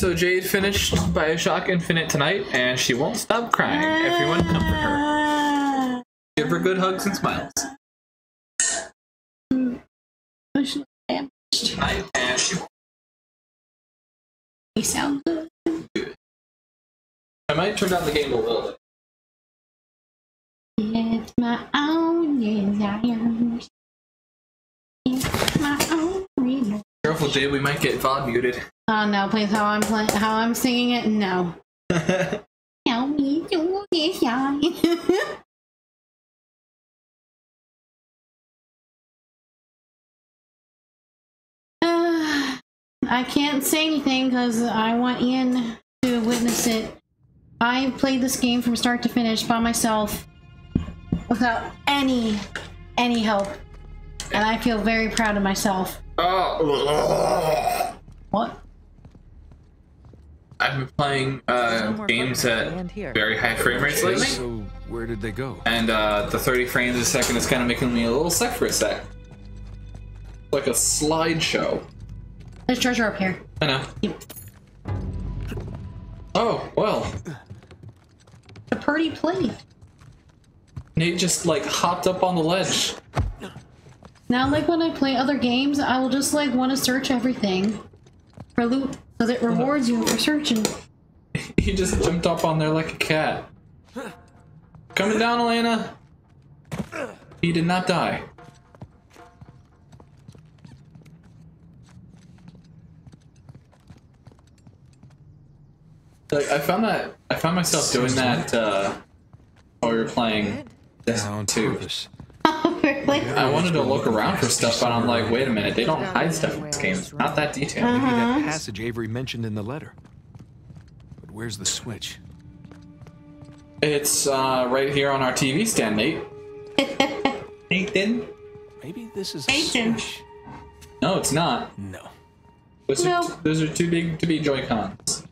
So Jade finished Bioshock Infinite tonight, and she won't stop crying. Everyone comfort her. Give her good hugs and smiles. Emotionally damaged. Tonight, and she won't. You sound good. I might turn down the game a little bit. It's my own desires. It's my own reason. Careful, Jade. We might get VOD muted. Oh no, please how I'm playing how I'm singing it? No. Tell me to decide. Uh, I can't say anything because I want Ian to witness it. I played this game from start to finish by myself without any any help. And I feel very proud of myself. oh. What? I've been playing uh, games at very high frame rates lately, So where did they go? and uh, the 30 frames a second is kind of making me a little sick for a sec. Like a slideshow. There's treasure up here. I know. Oh, well. A pretty plate. Nate just like hopped up on the ledge. Now, like when I play other games, I will just like want to search everything for loot because it rewards you for searching. He just jumped up on there like a cat. Coming down, Elena. He did not die. Like I found that I found myself doing that uh, while we were playing this On too. Purpose. really? I wanted to look around for stuff, but I'm like, wait a minute, they don't hide stuff in this game. It's not that detailed. Maybe that passage Avery mentioned in the letter. But where's the switch? It's uh, right here on our TV stand, Nate. Nathan? Maybe this is a Nathan. switch. No, it's not. No. Those, No. are, those are too big to be Joy-Cons.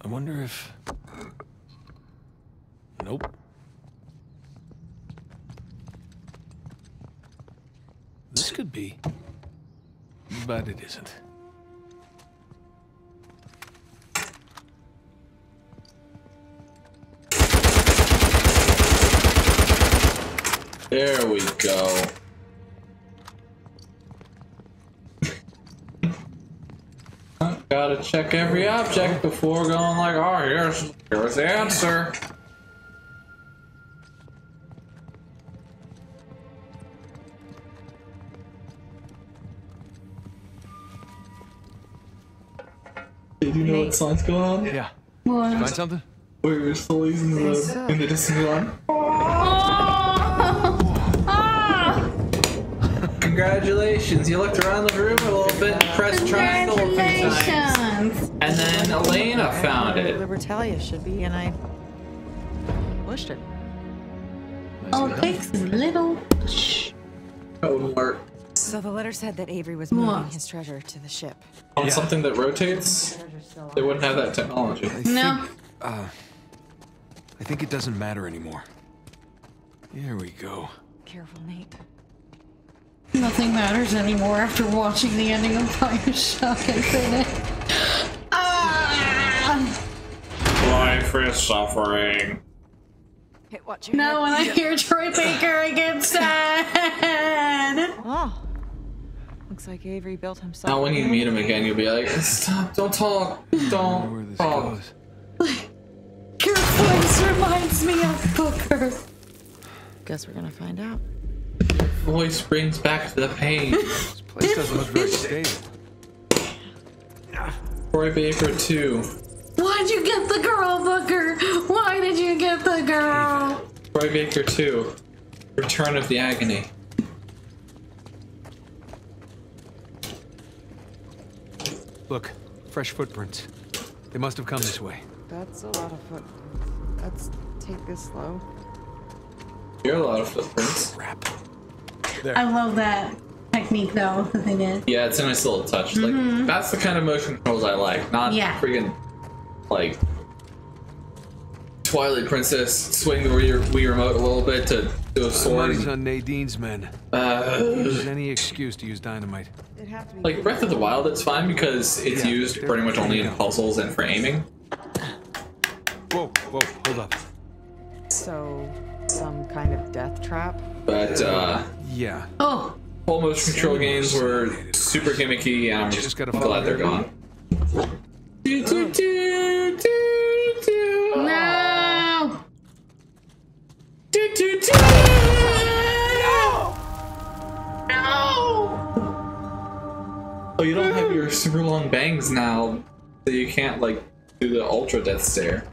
I wonder if. Nope. This could be. But it isn't. There we go. Gotta check every object before going like, oh, here's, here's the answer. Did you know what song's going on? Yeah. What? Find something? Wait, we're still using the, in the distant one. Ah! Congratulations, you looked around the room a little bit and pressed triangle a few times. And then Elena found it. Libertalia should be, and I pushed it. Oh, it takes a little. Shh. Code work. So the letter said that Avery was moving What? his treasure to the ship. On something that rotates, they wouldn't have that technology. I No. Think, uh, I think it doesn't matter anymore. Here we go. Careful, Nate. Nothing matters anymore after watching the ending of Bioshock Infinite. Ah! Life is suffering. Hey, watch your No, head. when I hear Troy Baker, I get sad. Oh. Looks like Avery built himself. Now when you meet him again, you'll be like, stop, don't talk, I wonder where don't this talk. goes. Your voice reminds me of Booker. Guess we're gonna find out. Voice brings back the pain. This place doesn't look very stable. Troy Baker 2. Why'd you get the girl, Booker? Why did you get the girl? Troy Baker 2. Return of the Agony. Look, fresh footprints. They must have come this way. That's a lot of foot. Let's take this slow. You're a lot of footprints. Crap. I love that technique, though, that they did. Yeah, it's a nice little touch. Like mm-hmm. that's the kind of motion controls I like. Not Yeah. friggin' like Twilight Princess swing the Wii, Wii remote a little bit to those Somebody's swords. on Nadine's men. Uh, There's any excuse to use dynamite. It'd have to be. like Breath of the Wild, it's fine because it's Yeah, used pretty much only in puzzles and for aiming. Whoa, whoa, hold up. So, some kind of death trap. But uh, Yeah, Oh, full motion control games were super gimmicky, and I'm Just just gotta glad follow they're your gone. Do, do, do, do, do. no! Do, do, do. Oh, you don't have your super long bangs now, so you can't like do the ultra death stare.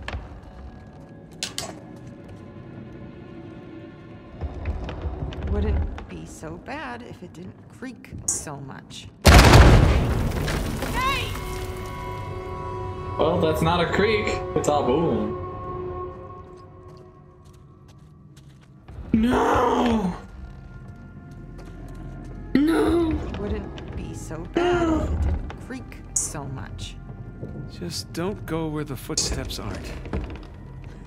Wouldn't be so bad if it didn't creak so much. Well, that's not a creek. It's all boom. No. No! Wouldn't be so bad if it didn't creak so much. just don't go where the footsteps aren't.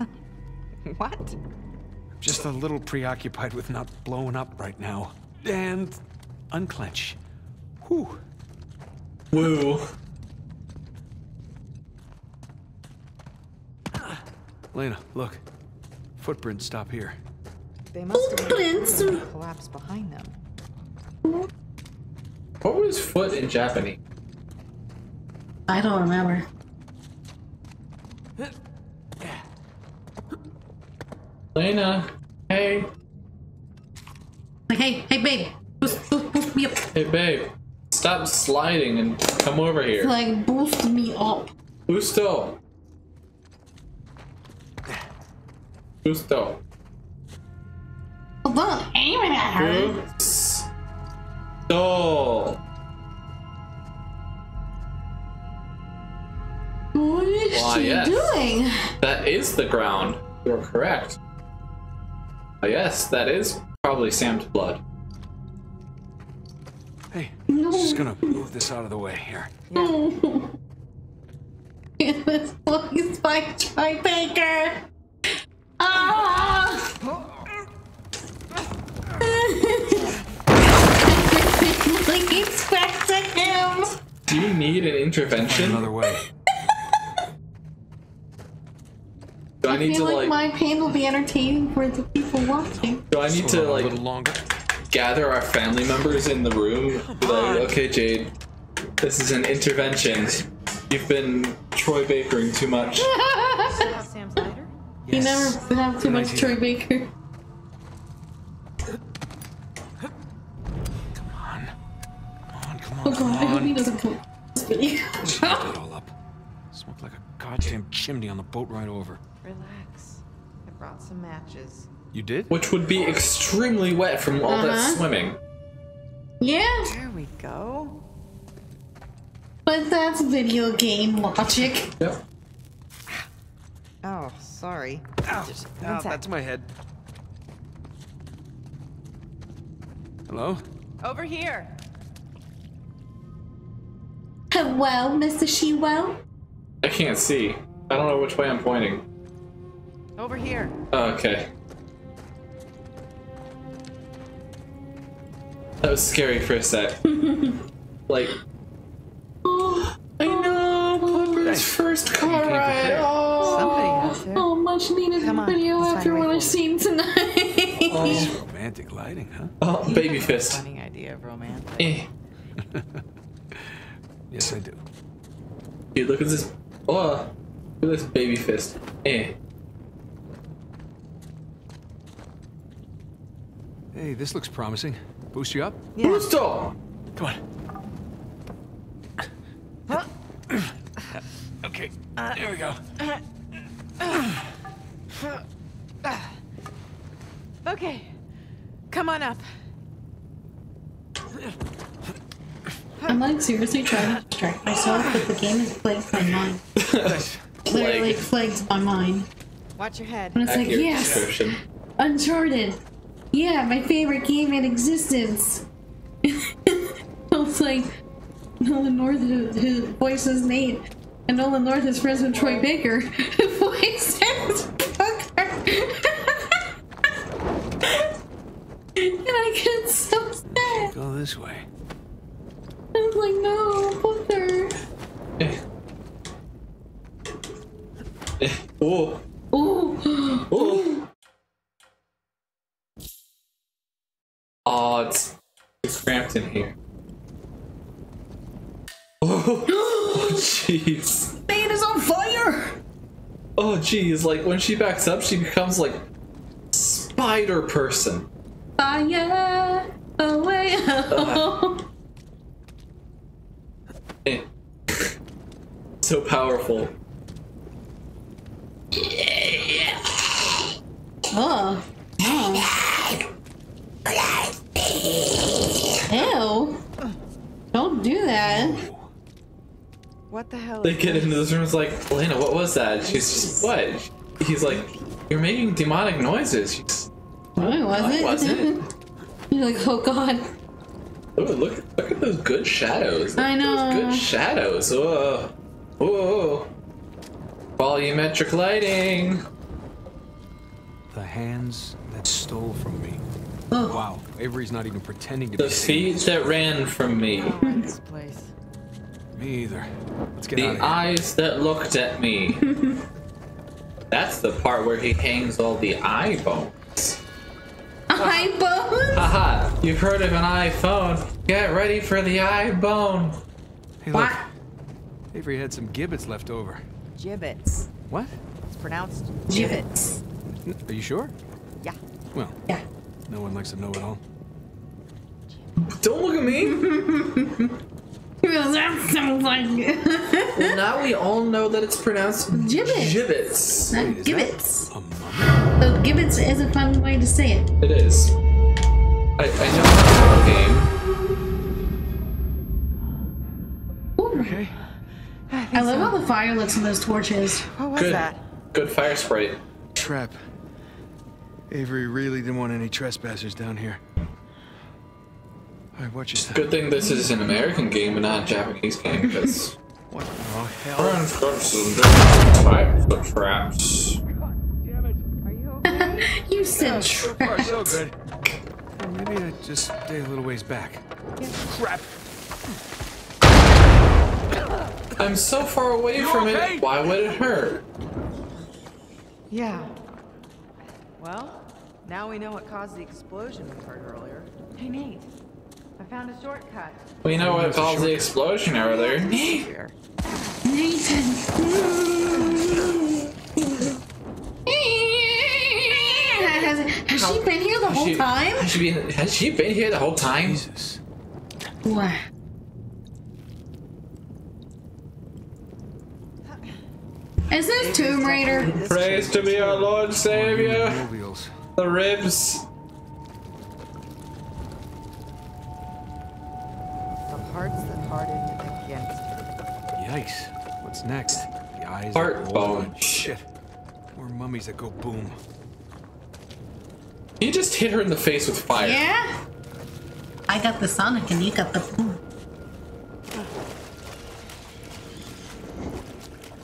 What? I'm just a little preoccupied with not blowing up right now. And unclench. Whew. Woo. Ah. Lena, look. Footprints stop here. They must have Footprints. collapsed behind them. What was foot in Japanese? I don't remember. Lena. Hey. Like, hey, hey, babe, boost, boost, boost me up. Hey, babe. Stop sliding and come over here. Like, boost me up. Gusto. Gusto. Hold on, aiming at her. Gusto. What is Why, she yes. doing? That is the ground. You're correct. Uh, yes, that is probably Sam's blood. Hey, No. just gonna move this out of the way here. this boy's by Troy Baker. Like expecting him. Do you need an intervention? Another way. Do I I need to like, like? my pain will be entertaining for the people watching. Do I need to Hold on a like little longer. gather our family members in the room? Be like, okay, Jade, this is an intervention. You've been Troy Bakering too much. Have You never have too Good much idea. Troy Baker. Come on, come Oh god, come I hope he doesn't come. this video. Shut that all up. Smoke like a goddamn chimney on the boat right over. Relax. I brought some matches. You did? Which would be extremely wet from all that Uh-huh. swimming. yeah, There we go. but that's video game logic. Yep. Oh, sorry. Just one Oh, sec. that's my head. Hello? Over here. Hello, Mr. Shewell. I can't see. I don't know which way I'm pointing. Over here. Oh, okay. That was scary for a sec. like, oh, I know, Pepper's first car ride. prepared. Somebody Oh. Oh, much needed Come on, video after find what I've seen tonight. oh, Romantic lighting, huh? oh, baby fist. Funny idea of romance. Eh. Yes, I do. Dude, look at this. Oh, look at this baby fist. Eh. Hey, this looks promising. Boost you up? Yeah. Gusto! Come on. okay, there we go. Okay. Come on up. I'm like seriously trying to distract myself, but the game is plagued my mind. Literally plagues my mind. Watch your head. And it's like, Accurate yes. Uncharted. Yeah, my favorite game in existence. I was like, Nolan North, who, who voices Nate, and Nolan North is friends with Troy Baker, who voices Booker. and I get so sad. Go this way. Was like, no, Booker. Eh. Eh. Oh. Oh. Oh, it's it's cramped in here. Oh, jeez. Man is on fire. Oh, jeez. Like when she backs up, she becomes like spider person. Fire away. so powerful. oh. Oh. Ew. Don't do that. What the hell? They get into this room. It's like, Elena, what was that? She's just, what? He's like, you're making demonic noises. She's, No, it wasn't. it wasn't. You're like, oh god. Oh, look, look at those good shadows. Look I know. Those good shadows. Whoa. Whoa. Volumetric lighting. The hands that stole from me. Oh. Wow, Avery's not even pretending to The be seeing feet that ran from me. I this place. Me either. Let's get The out of here. eyes that looked at me. That's the part where he hangs all the eye bones. Eye bones? Haha, you've heard of an iPhone. Get ready for the eye bone. Hey, look. What? Avery had some gibbets left over. Gibbets. What? It's pronounced Gibbets. Are you sure? Yeah. Well, Yeah. no one likes to know it all. Don't look at me. Because that sounds like well, now we all know that it's pronounced Gibbet. gibbets. not Is gibbets. A? So gibbets is a fun way to say it. It is. I, I know how to game. Ooh. Okay. I love how the fire looks in those torches. What was Good. that? Good fire sprite. Trap. Avery really didn't want any trespassers down here. Alright, watch your step. Good thing this is an American game and not a Japanese game because What the hell? Friends got some different types of traps. Damn it. Are you okay? You said So far, so good. Well, maybe I just stay a little ways back. Crap. I'm so far away You from okay? it. Why would it hurt? yeah. Well, now we know what caused the explosion we heard earlier. Hey Nate, I found a shortcut. We know what caused the explosion earlier. Here. Nathan. Has, has she been here the whole she- time? Has she been, has she been here the whole time? Jesus. What? Is this Tomb Raider? Praise to be our Lord Savior. The ribs. The hearts that hardened against her. Yikes. What's next? The eyes Heart bone. Shit. More mummies that go boom. He just hit her in the face with fire. Yeah? I got the Sonic and you got the boom.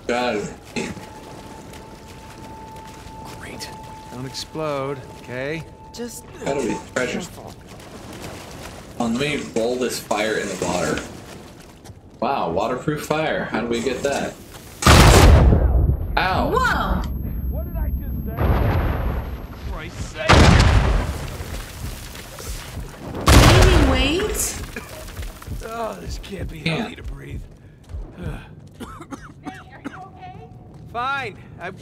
God. Great. Don't explode, okay? Just How do we treasures? careful. Oh, let me roll this fire in the water. Wow, waterproof fire. How do we get that? Ow! Whoa! What did I just say? Christ's sake. Maybe wait? Oh, this can't be Yeah. healthy to breathe. Ugh. Fine. I,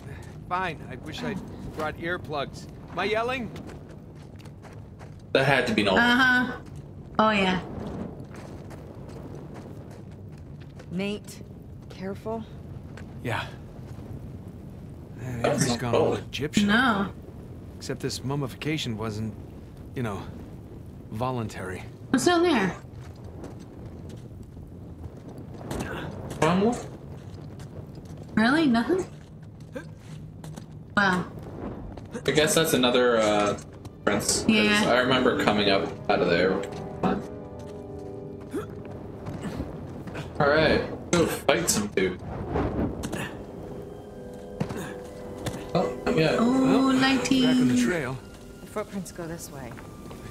fine. I wish I'd brought earplugs. Am I yelling? That had to be Nolan. Uh-huh. Oh yeah. Nate, careful. Yeah. That's Avery's gone all. Egyptian. No. Except this mummification wasn't, you know, voluntary. What's down there? Cromwell? Really? Nothing? Wow. I guess that's another uh, prince. Yeah. I remember coming up out of there. Alright, go fight some dude. Oh, yeah. Oh, well, 19. Back on the trail. The footprints go this way.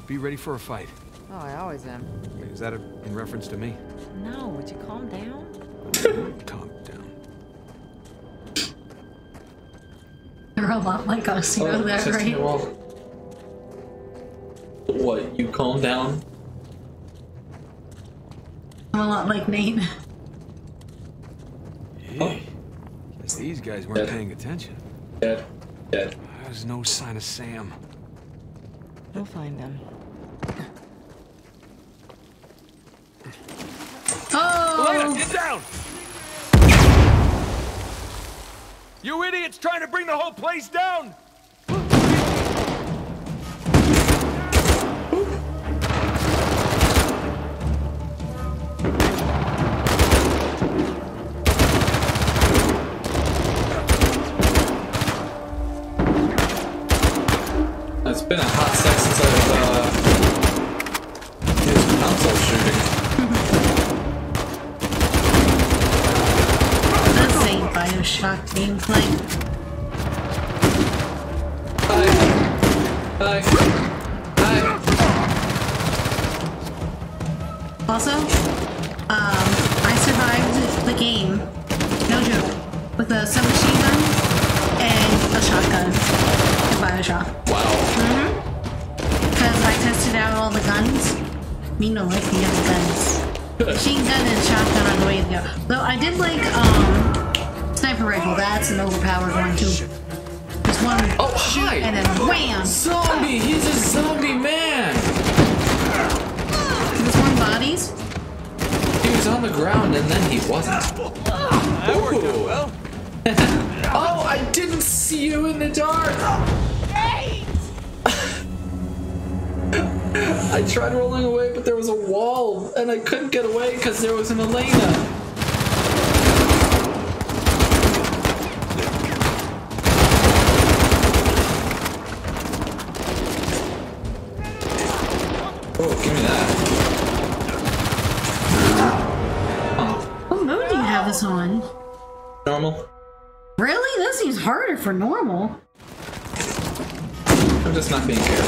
Be ready for a fight. Oh, I always am. Is that a, in reference to me? No, would you calm down? calm They're a lot like us, you oh, know that, right? What, you calm down? I'm a lot like Nate. Yeah. Guess these guys weren't Dead. paying attention. Dead. Dead. There's no sign of Sam. We'll find them. Oh! Elena, get down! You idiots trying to bring the whole place down! for normal. I'm just not being fair.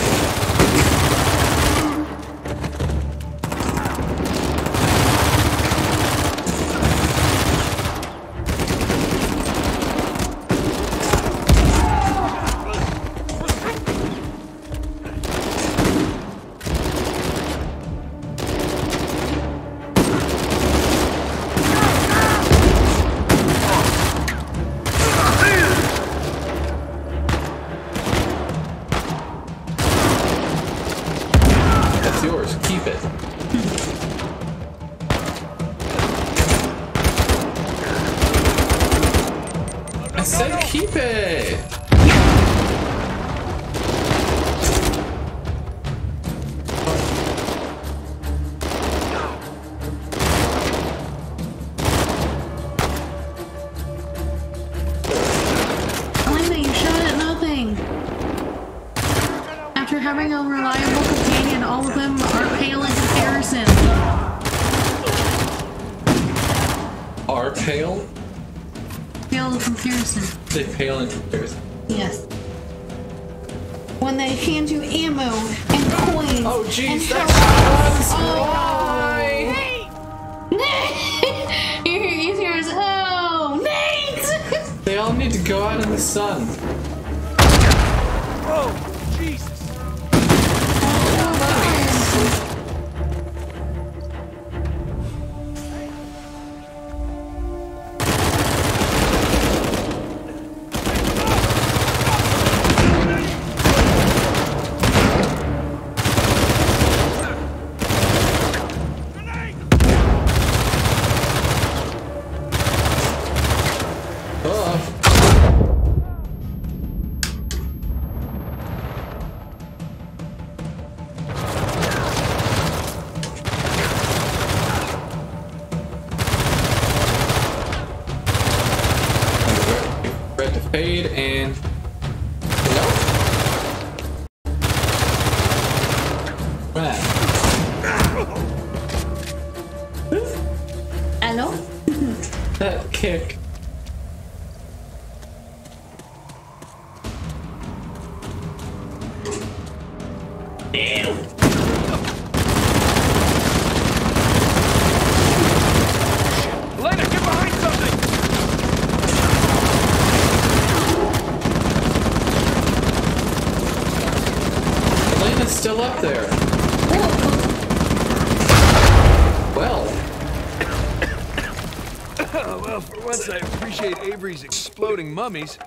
Mummies.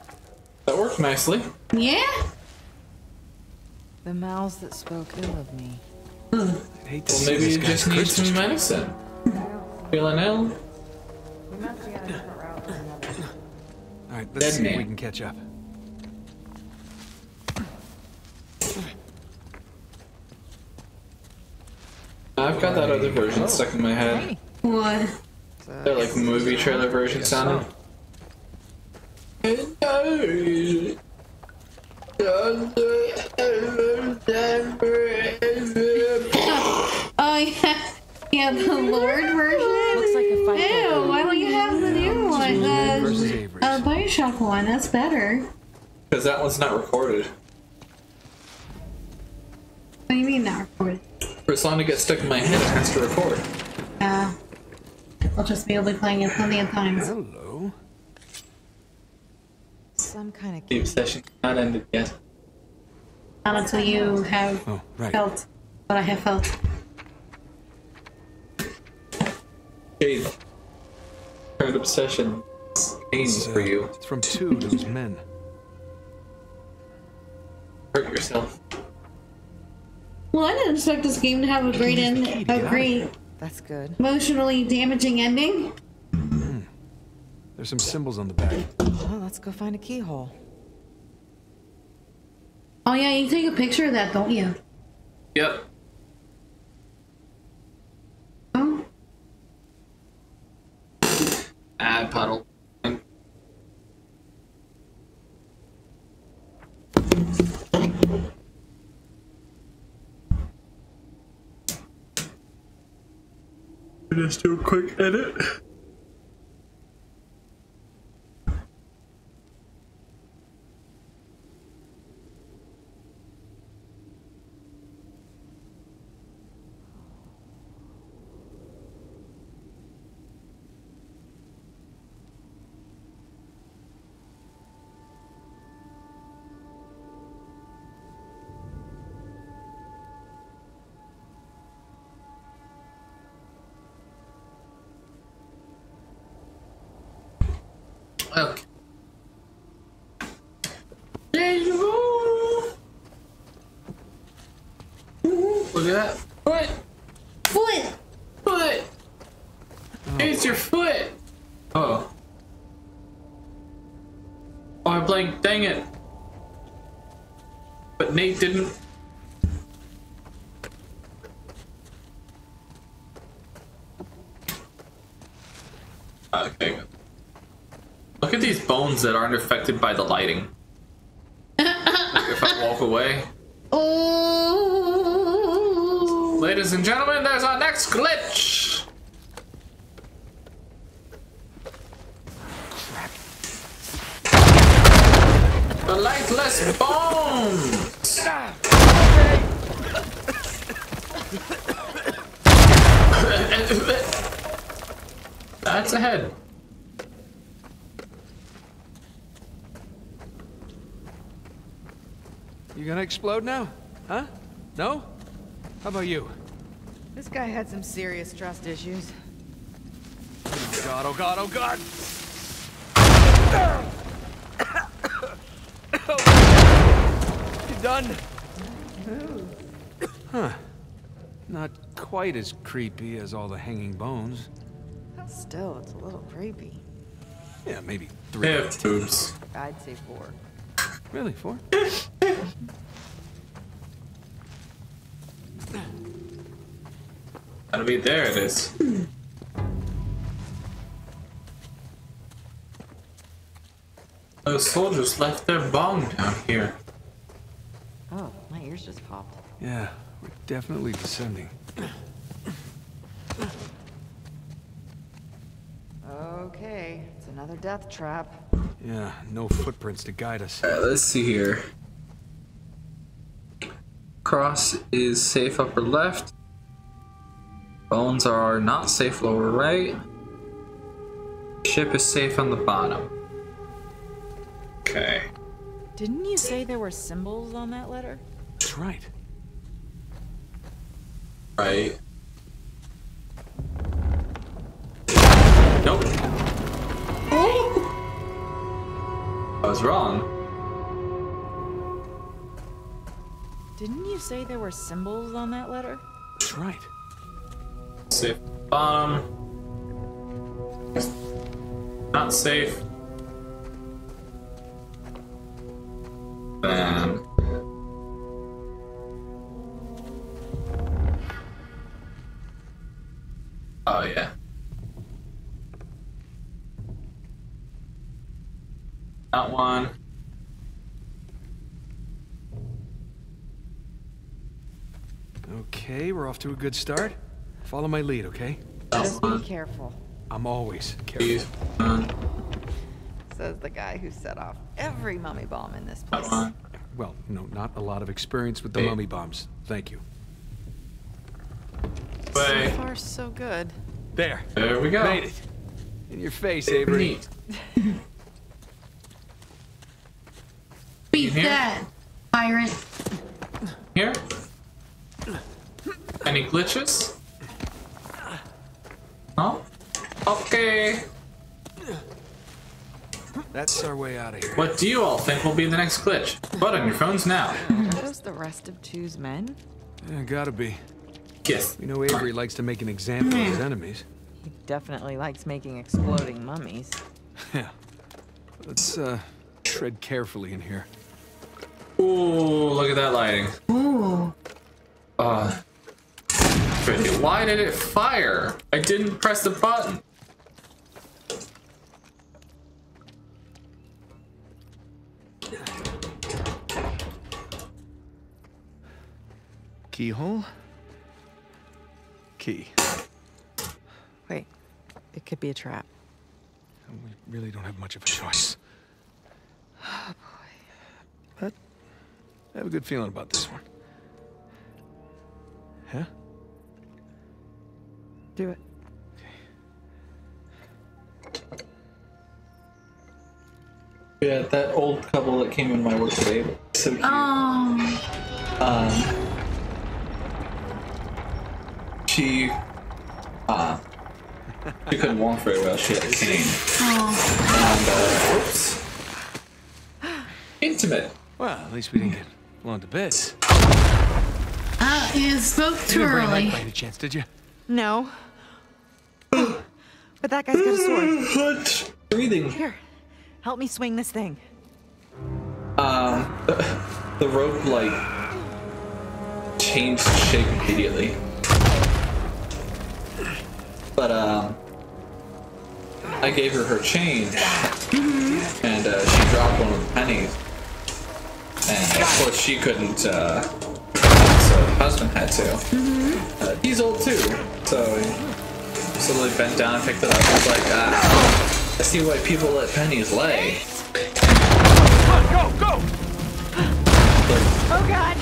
that worked nicely. Yeah? The mouths that spoke ill of me. I hate to Well, see maybe you just need some medicine. Feeling ill? We must be on a different route than another. All right, let's Dead see if we can catch up. I've got that other version stuck in my head. What? They're like movie trailer version sounded. Oh yeah, yeah, the Lord version. Looks like a fight. Ew, why don't you have the new one? The Avery's. uh, Bioshock one. That's better. Because that one's not recorded. What do you mean not recorded? For a song to get stuck in my head, it has to record. Yeah. I'll just be able to playing it plenty of times. Hello. Some kind of The obsession not ended yet. Not until you have Oh, right. felt what I have felt. Jade. Current obsession pains uh, for you. It's from two of those men. Hurt yourself. Well, I didn't expect this game to have a great end, a great That's good. emotionally damaging ending. There's some symbols on the back. Well, let's go find a keyhole. Oh yeah, you take a picture of that, don't you? Yep. Oh. Add puddle. Just do a quick edit. At that aren't affected by the lighting. if I walk away. Oh. Ladies and gentlemen, there's our next glitch! The lightless bones! That's a head. You gonna explode now? Huh? No? How about you? This guy had some serious trust issues. Oh god, oh god, oh god! You done? Huh. Not quite as creepy as all the hanging bones. Still, it's a little creepy. Yeah, maybe three. have boobs. I'd say four. Really, four? Gotta be there it is. Those soldiers left their bomb down here. Oh, my ears just popped. Yeah, we're definitely descending. Okay, it's another death trap. Yeah, no footprints to guide us. Alright, let's see here. Cross is safe upper left. Bones are not safe lower right. Ship is safe on the bottom. Okay. Didn't you say there were symbols on that letter? That's right. Right. Nope. Oh! I was wrong. Didn't you say there were symbols on that letter? That's right. Safe bottom. Not safe. Then. Oh yeah. That one. Okay, we're off to a good start. Follow my lead, okay? Just be careful, I'm always careful. Says the guy who set off every mummy bomb in this place. Well, no, not a lot of experience with the Hey. mummy bombs. Thank you. So Way. far, so good. There. There we go. Made it. In your face, Avery. Neat. Beat Here? that, pirate. Here. Any glitches? No? Okay. That's our way out of here. What do you all think will be the next glitch? Put on your phones now. Are those the rest of Tew's men? Yeah, gotta be. Yes. We know Avery likes to make an example of his enemies. He definitely likes making exploding mummies. Yeah. Let's, uh, tread carefully in here. Ooh, look at that lighting. Ooh. Uh, why did it fire? I didn't press the button. Keyhole? Key. Wait, it could be a trap. We really don't have much of a choice. Oh, boy. But I have a good feeling about this one. Huh? Do it. Yeah, that old couple that came in my work today. So cute. Oh. Um, she, uh, she couldn't walk very well. She had a cane. Oh. And, uh, oops. Intimate. Well, at least we didn't get blown to bits. Uh, you spoke too You didn't bring early. Mike by any chance, did you? No. but that guy's got a sword. What? Breathing. Here, help me swing this thing. Um, the rope like changed shape immediately. But um, I gave her her change, and uh, she dropped one of the pennies. And of course she couldn't. Uh, so husband had to. Uh, he's old too, so slowly bent down and picked it up. He's like, ah, I see why people let pennies lay. Go, go! Oh God!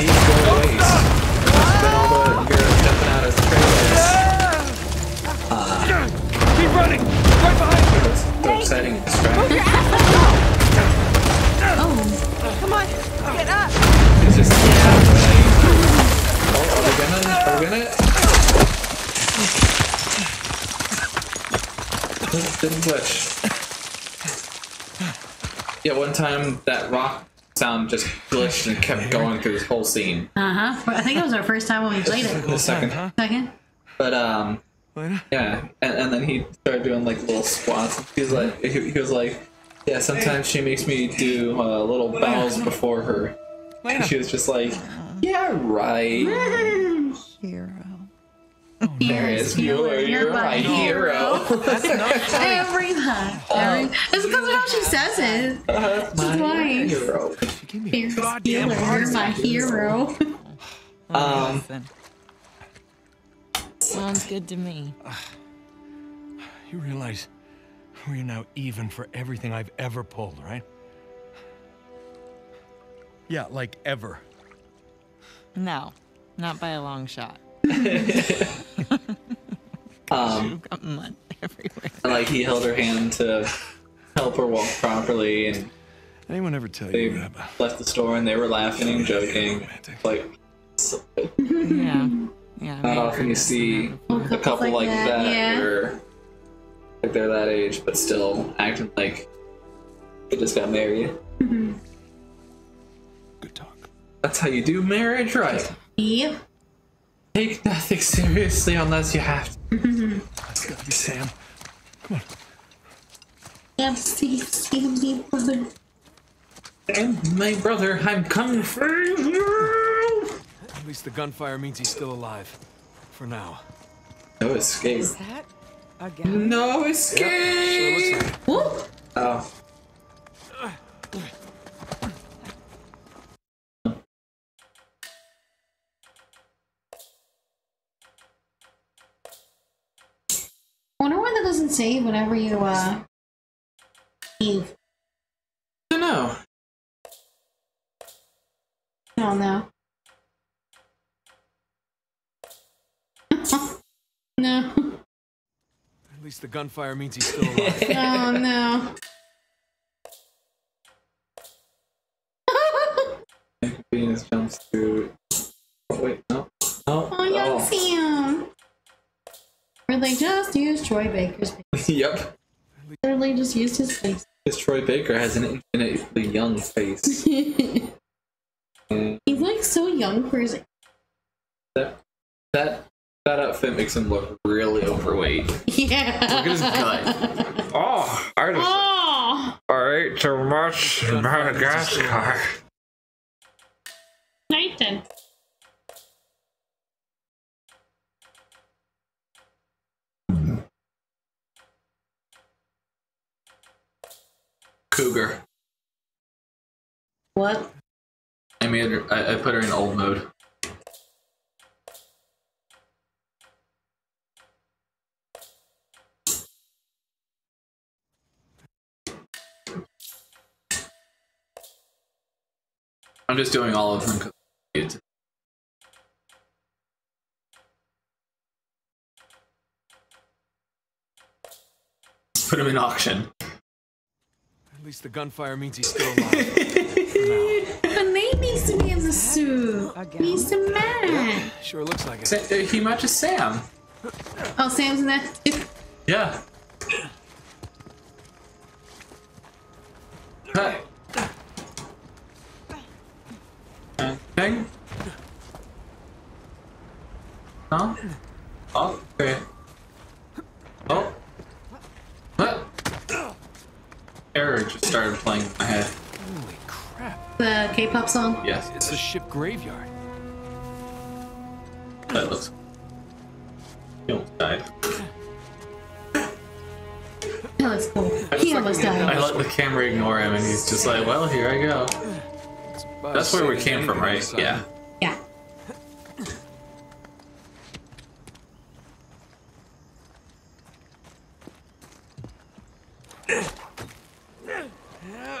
He's going to waste. Spent all the years jumping out of trailers. Keep running! Right behind you! It's so exciting and distracting. Oh. Come on, get up! It's just Oh, are we gonna? Are we gonna? Didn't glitch. Yeah, one time that rock sound just glitched and kept going through this whole scene. Uh huh. I think it was our first time when we played it. The second, huh? Second. but um, Yeah, and, and then he started doing like little squats. He's like, he, he was like, yeah, sometimes she makes me do uh, little bows before her. And she was just like, yeah, right. Hero. There is you, you're my hero. Every time. Every, it's because of how she says it. my why. hero. She gave Here's goddamn You're my hero. Um, Sounds good to me. You realize we're now even for everything I've ever pulled, right? Yeah, like ever. No, not by a long shot. um, You've got mud everywhere. like he held her hand to help her walk properly, and Anyone ever tell they you about left the store and they were laughing and joking. Like So. Yeah. Yeah. Not often you see a couple like, that, yeah. where like they're that age, but still acting like they just got married. Good talk. That's how you do marriage, right? Yep. Take nothing seriously unless you have to. That's gotta be Sam. Yep, see, see me, brother. And my brother, I'm coming for you. At least the gunfire means he's still alive. For now. No escape. Is that again? No Sure escape. looks like it. Woo! Oh. I wonder why that doesn't save whenever you, uh, leave. I don't know. I don't know. no. At least the gunfire means he's still alive. Oh, no. Venus jumpsuit. Oh, wait, they just used Troy Baker's face. yep. Literally just used his face. Because Troy Baker has an infinitely young face. He's like so young for his. that that that outfit makes him look really overweight. Yeah. Look at his gut. Oh, I just Oh! I ate too much in Madagascar. Nathan. Cougar. What? I made her. I, I put her in old mode. I'm just doing all of them. Put them in auction. At least the gunfire means he's still alive. For now. But Nate needs to be in the suit. Again? He's the man. Sure looks like it. Sa- uh, he matches Sam. Oh, Sam's in that too. Yeah. Cut. Thing. No. Oh. Okay. Oh. What? Error just started playing in my head. Holy crap. The K-pop song. Yes, It's the ship graveyard. that looks. He almost died. That looks cool. I He almost like- I let the camera ignore him, and he's just like, "Well, here I go." That's where we came from, right? Yeah. Yeah.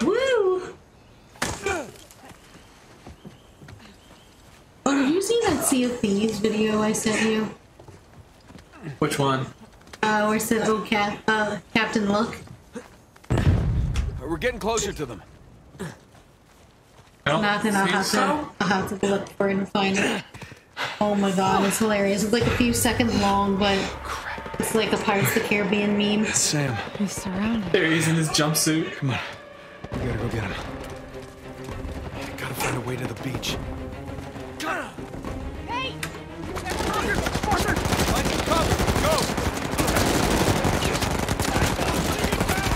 Woo! Oh, did you see that Sea of Thieves video I sent you? Which one? Uh, where it said, "Oh, Cap, uh, Captain, look." Uh, We're getting closer to them. I don't Nothing. I'll think have to. so. I'll have to look for it and find it. Oh my god, it's hilarious. It's like a few seconds long, but it's like a Pirates of the Caribbean meme. Sam, He's surrounded. There he is in his jumpsuit. come on. We gotta go get him. Gotta find a way to the beach. Hey!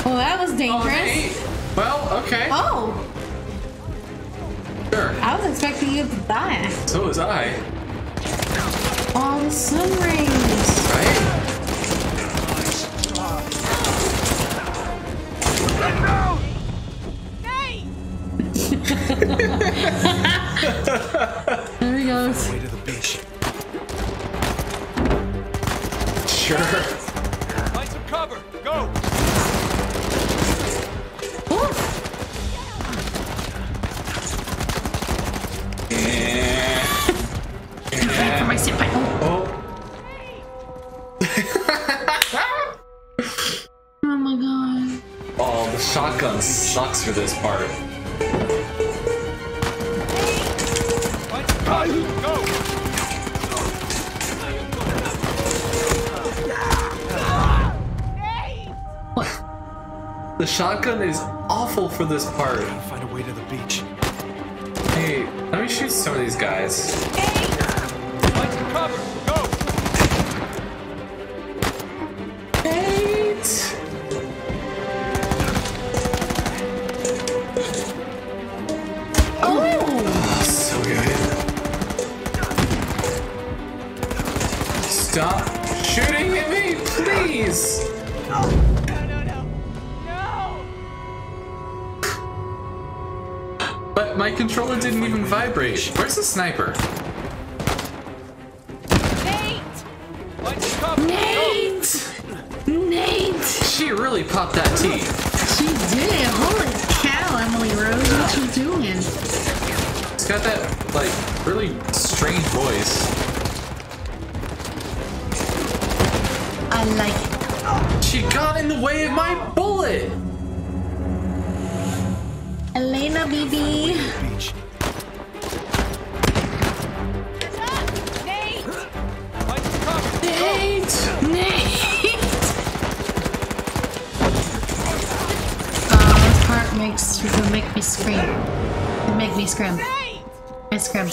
Oh, that was oh, dangerous. Well, okay. Oh, Sure. I was expecting you to die. So was I. Oh, the sun rays. Right? There he goes. Way to the beach. Sure. this part. The shotgun is awful for this part. Find a way to the beach. Hey, let me shoot some of these guys.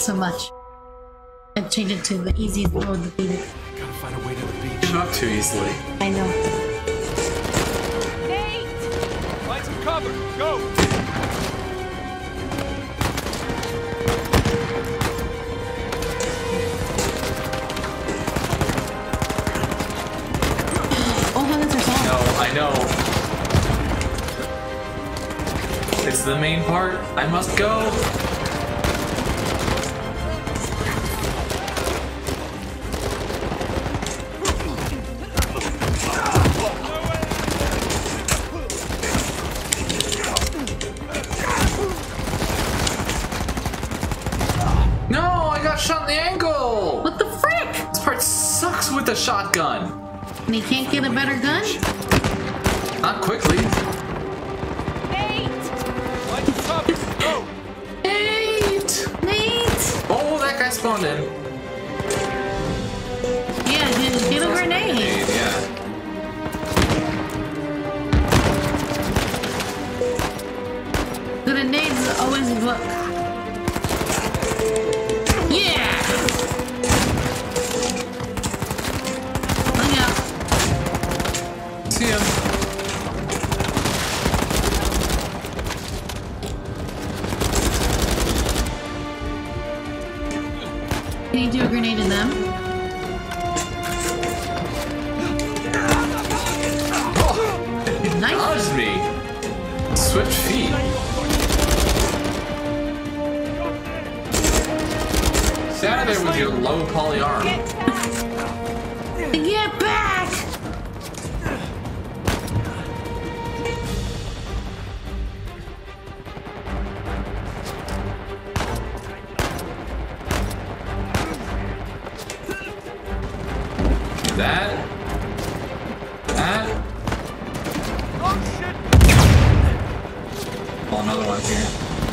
so much. I've changed it to the easiest mode that they did. Gotta find a way to the beach. Not too easily. I know. Nate! Find some cover! Go! I know. It's the main part. I must go. another one here.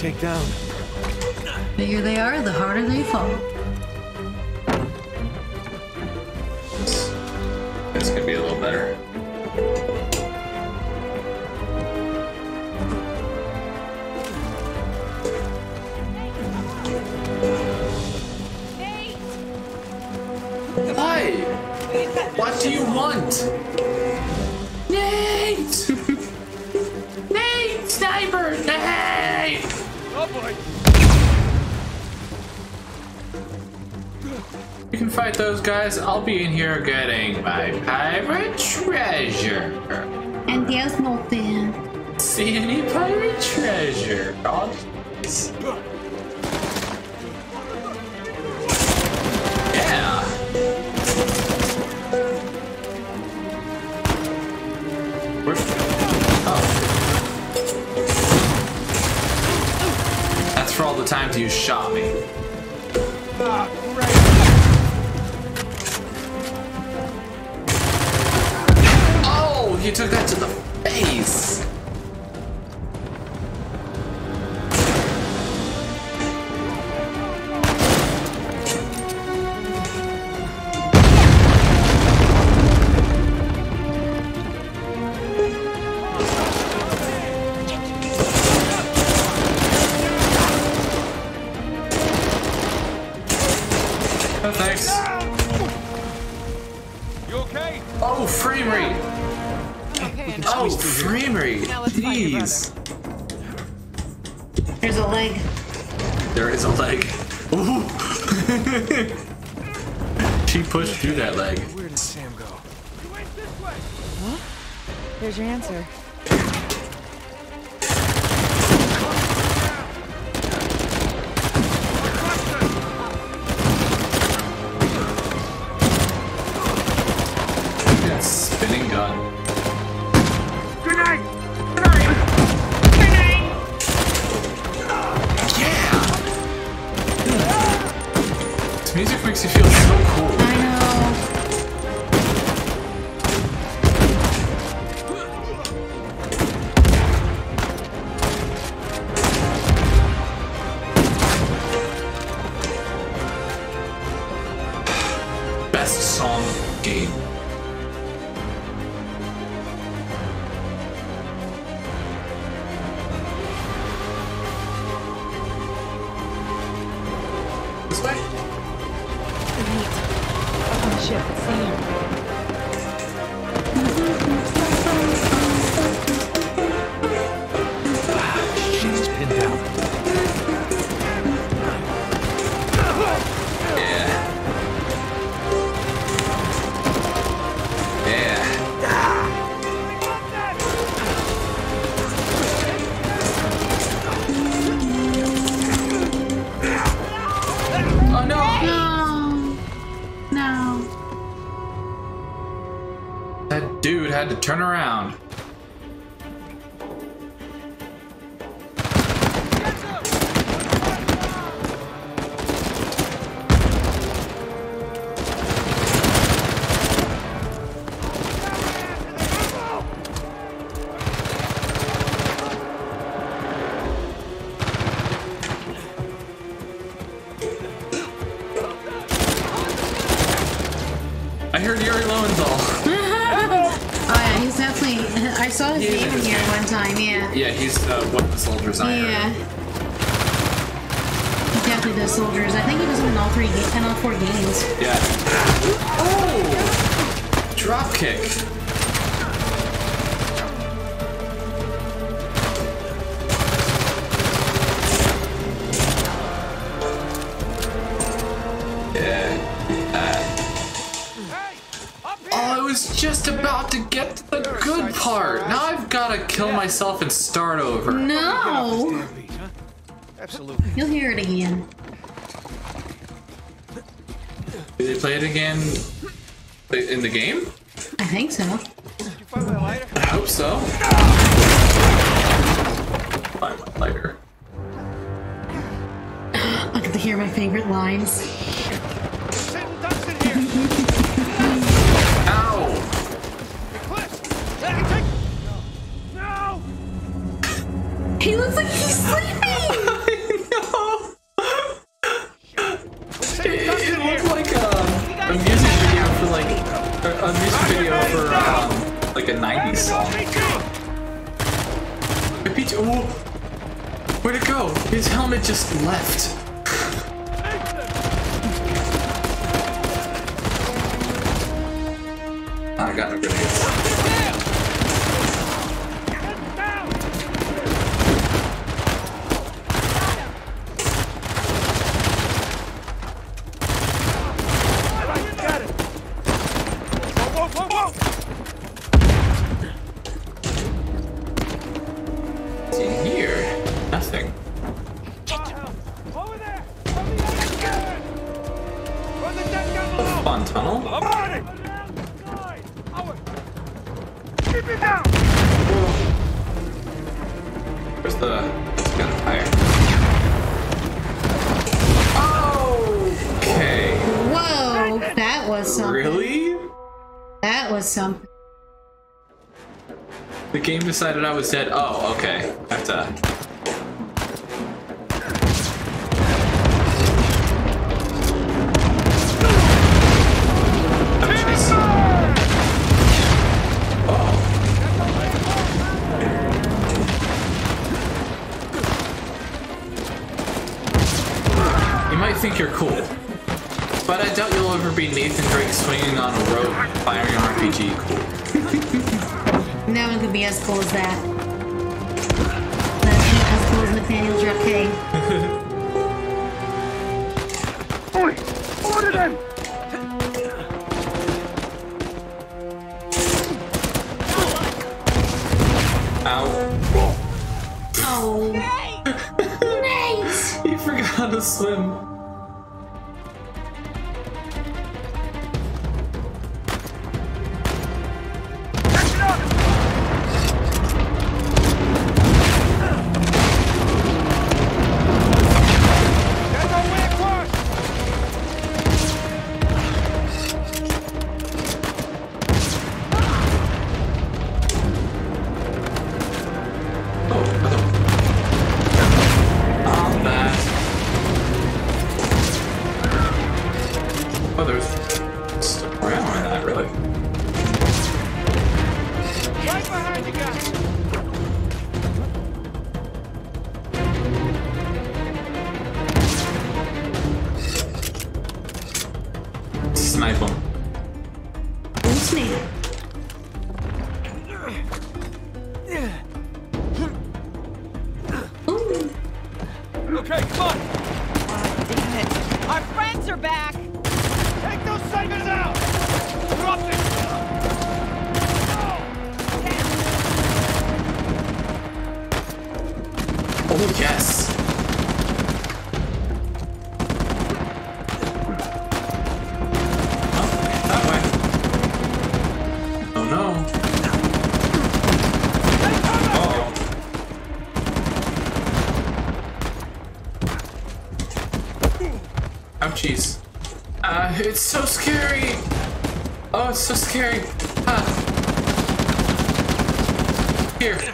take down. The bigger they are, the harder they fall. guys, I'll be in here getting my pirate treasure. And there's nothing. See any pirate treasure? I'll music makes you feel so cool. turn around. Yeah, he's uh, one of the soldiers are. Yeah. He's definitely the soldiers. I think he was in all three in all four games. Yeah. Oh! Drop kick. Uh, oh, just about to get to the good part. Now I've got to kill myself and in in the game? decided I was dead. Oh, okay. I have to jeez. Uh, it's so scary! Oh, it's so scary. Ah. Here.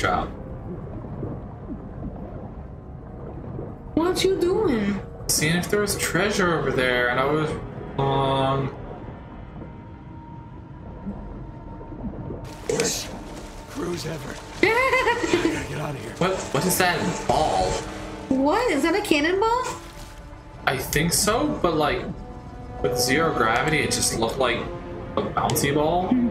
Huge frame rate. What you doing? Seeing if there was treasure over there, and I was wrong. Cruise ever. Get out of here. What? What is that ball? What? Is that a cannonball? I think so, but like with zero gravity, it just looked like a bouncy ball. Mm-hmm.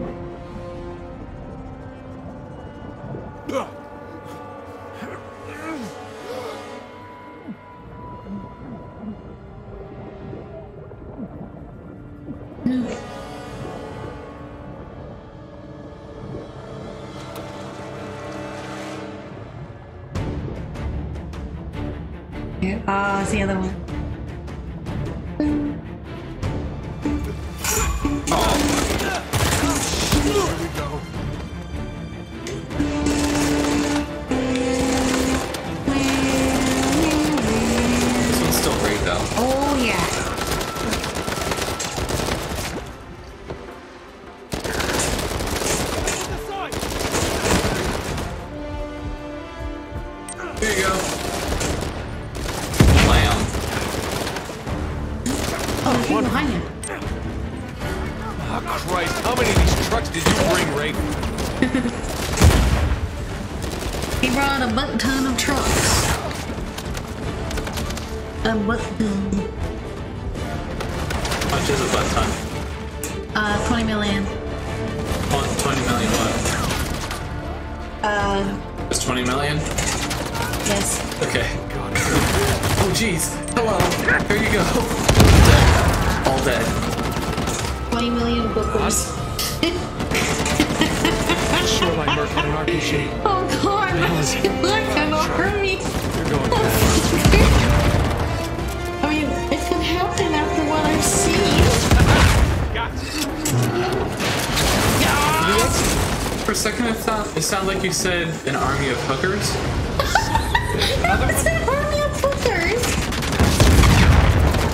Said an army of hookers. It's an army of bookers.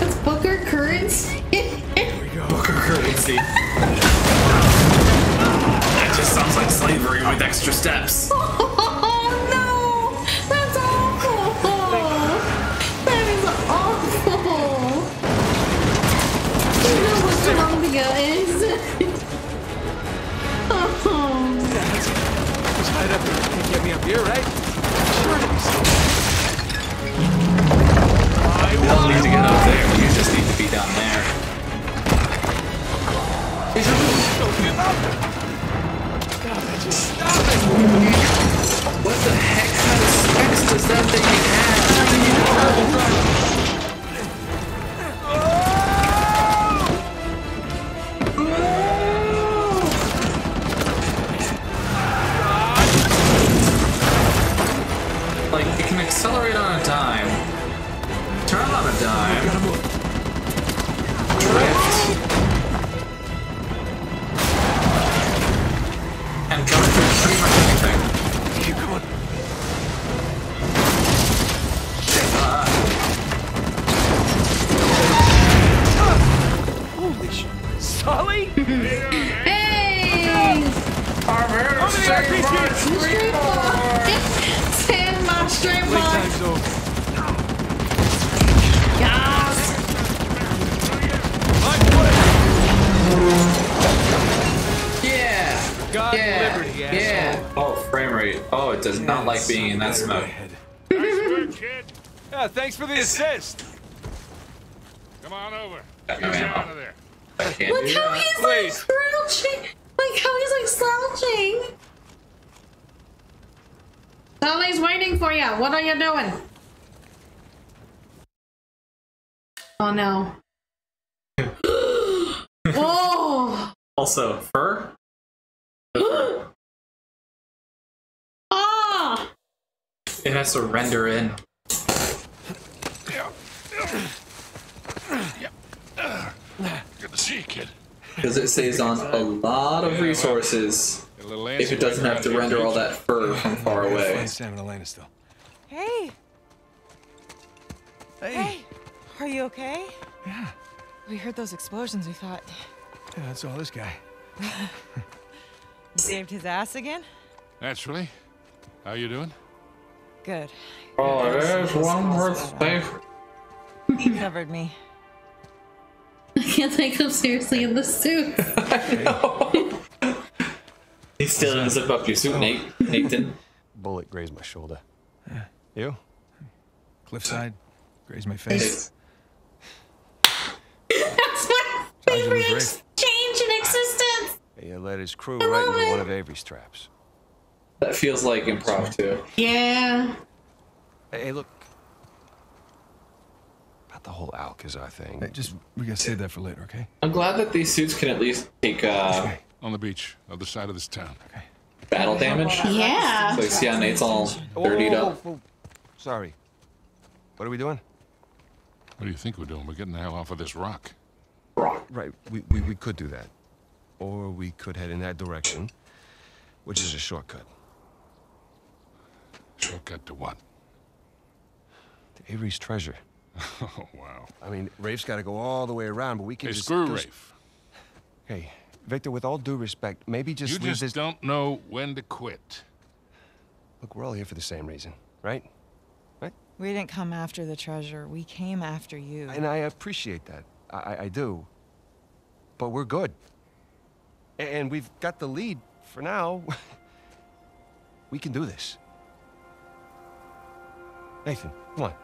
It's booker currency. Hooker currency. That just sounds like slavery with extra steps. oh Just up here. You can't get me up here, right? Sure it is. You don't need to get up there. You just need to be down there. What the heck kind of specs does that thing have? Turn like being in that smoke. Yeah, thanks for the assist. Come on over. Got Get no ammo. out of there. Look do how that. he's Wait. like crouching! Like how he's like slouching! Sully's waiting for you. What are you doing? Oh no. oh! Also, fur? It has to render in. Good to see you, kid. Because it saves on a lot of resources Get a little if it doesn't have to render all that fur from far away. Find Sam and Elena still. Hey, Hey. hey, are you okay? Yeah. We heard those explosions. We thought Yeah, that's all this guy. saved his ass again. Naturally. How you doing? Good. Oh, there's one more safe. He covered me. I can't take him seriously in this suit. He still didn't zip up your suit, Nate. Nathan. Bullet grazed my shoulder. You? Cliffside. Grazed my face. That's my Sergeant favorite exchange in existence. He led his crew right into one of Avery's traps. That feels like improv too. Yeah. Hey, hey, look. About the whole Alcazar thing. Hey, just we gotta save that for later, okay? I'm glad that these suits can at least take uh, On the beach, other side of this town. Okay. battle damage. Yeah. So you see how Nate's all Whoa, dirtied whoa, up. whoa, whoa. Sorry. What are we doing? What do you think we're doing? We're getting the hell off of this rock. Right, we, we, we could do that. Or we could head in that direction, which is a shortcut. Shortcut to what? To Avery's treasure. Oh, wow. I mean, Rafe's got to go all the way around, but we can Hey, just... screw go- Rafe. Hey, Victor, with all due respect, maybe just You leave just this... don't know when to quit. Look, we're all here for the same reason, right? Right? We didn't come after the treasure. We came after you. And I appreciate that. I, I- I do. But we're good. A- And we've got the lead for now. we can do this. Nathan, come on.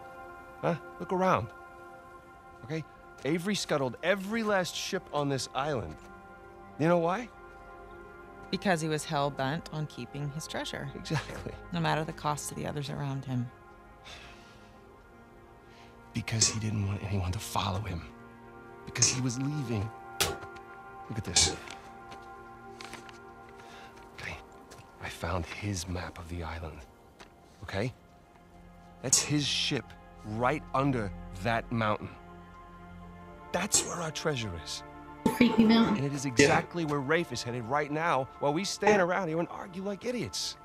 Huh? Look around. Okay? Avery scuttled every last ship on this island. You know why? Because he was hell bent on keeping his treasure, Exactly. no matter the cost to the others around him. Because he didn't want anyone to follow him. Because he was leaving. Look at this. Okay. I found his map of the island. Okay? That's his ship right under that mountain. That's where our treasure is. Creepy mountain. And it is exactly where Rafe is headed right now while we stand around here and argue like idiots.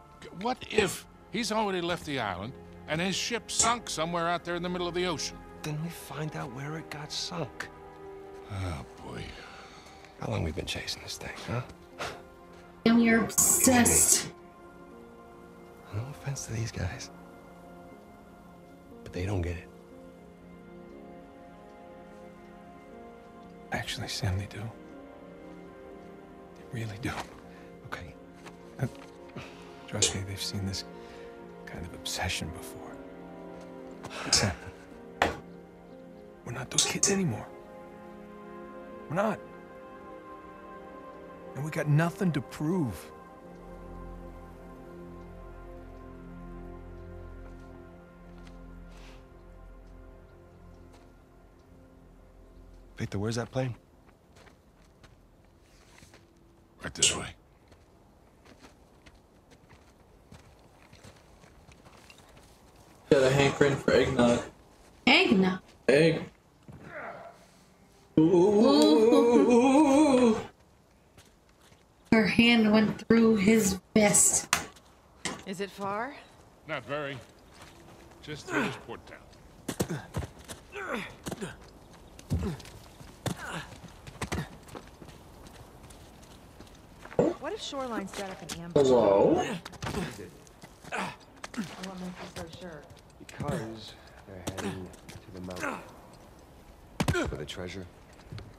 What if he's already left the island and his ship sunk somewhere out there in the middle of the ocean? Then we find out where it got sunk. Oh, boy. How long we been chasing this thing, huh? And you're obsessed. No offense to these guys. But they don't get it. Actually, Sam, they do. They really do. Okay. Trust me, they've seen this kind of obsession before. Sam, we're not those kids anymore. We're not. And we got nothing to prove. Victor, where's that plane? Right this way. Got a hankering for eggnog. Eggnog. Egg. Ooh. Her hand went through his vest. Is it far? Not very. Just through this port town. What if Shoreline set up an ambush? Hello? What makes you so sure? Because they're heading to the mountain. For the treasure.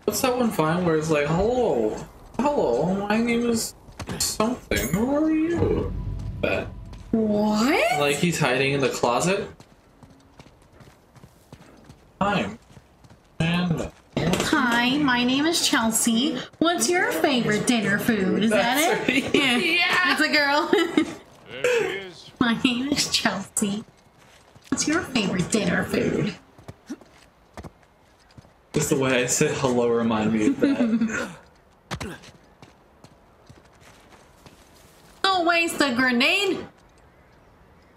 What's that one fine where it's like, hello, hello, my name is something. Who are you? That What? like he's hiding in the closet. Time. And Hi, my name is Chelsea. What's your favorite dinner food? Is that That's it? right. Yeah. It's a girl. There she is. my name is Chelsea. What's your favorite dinner food? just the way I said hello reminded me of that. Don't waste a grenade.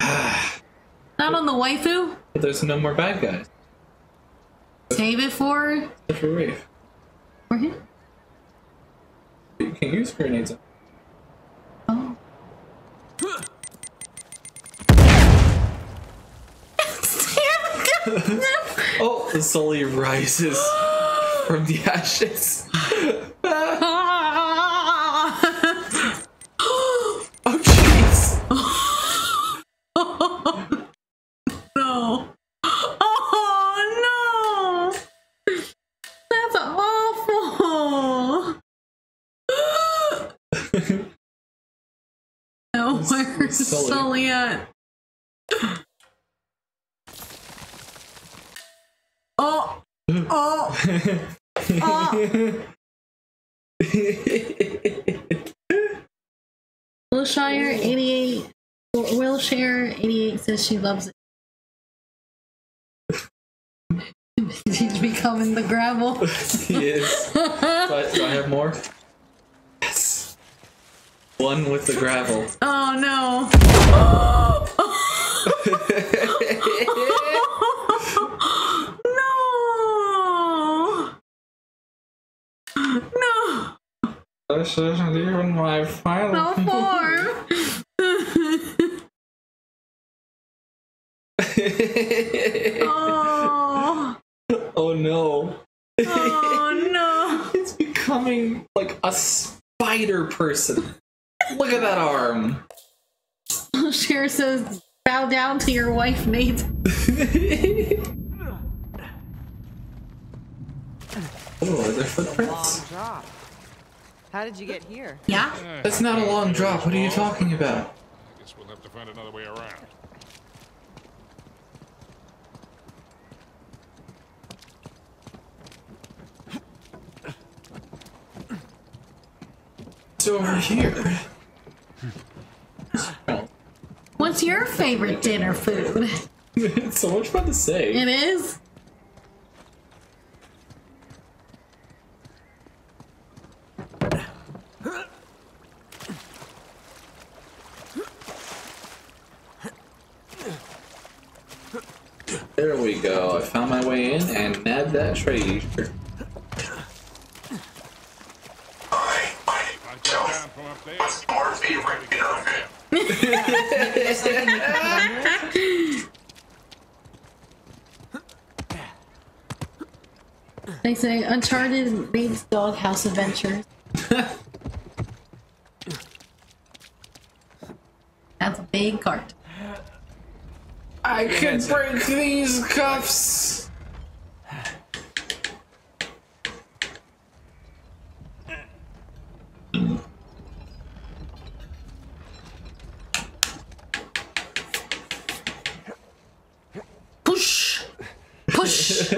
Not on the waifu. There's no more bad guys. Save it for That's your wave. For him. You can use grenades. Oh. Oh, the Sully rises from the ashes. Oh, jeez. no. Oh no. That's awful. no, where's Sully. Sully? Uh, oh. oh. Oh. oh. Wilshire 88 Wilshire 88 says she loves it. She's becoming the gravel. he is. Do I, do I have more? One with the gravel. Oh no. no. No. This isn't even my final. No form. oh. oh no. Oh no. It's becoming like a spider person. Look at that arm. Cher says, bow down to your wife, mate. Oh, are there footprints? How did you get here? Yeah? That's not a long drop. What are you talking about? I Guess we'll have to find another way around. It's over here. What's your favorite dinner food? it's so much fun to say. It is? There we go. I found my way in and nabbed that treasure. I got down from up there. Our favorite They say Uncharted Nate's Doghouse Adventures. That's a big cart. I can break these cuffs. Push! Push!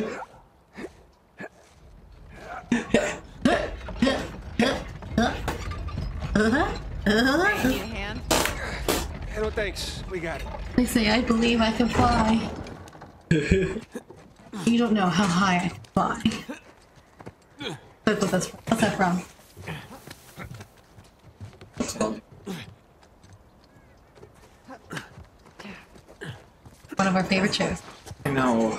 Need a hand? Hey, no thanks. We got it. They say, I believe I can fly. you don't know how high I can fly. That's what that's What's that from? One of our favorite shows. I know.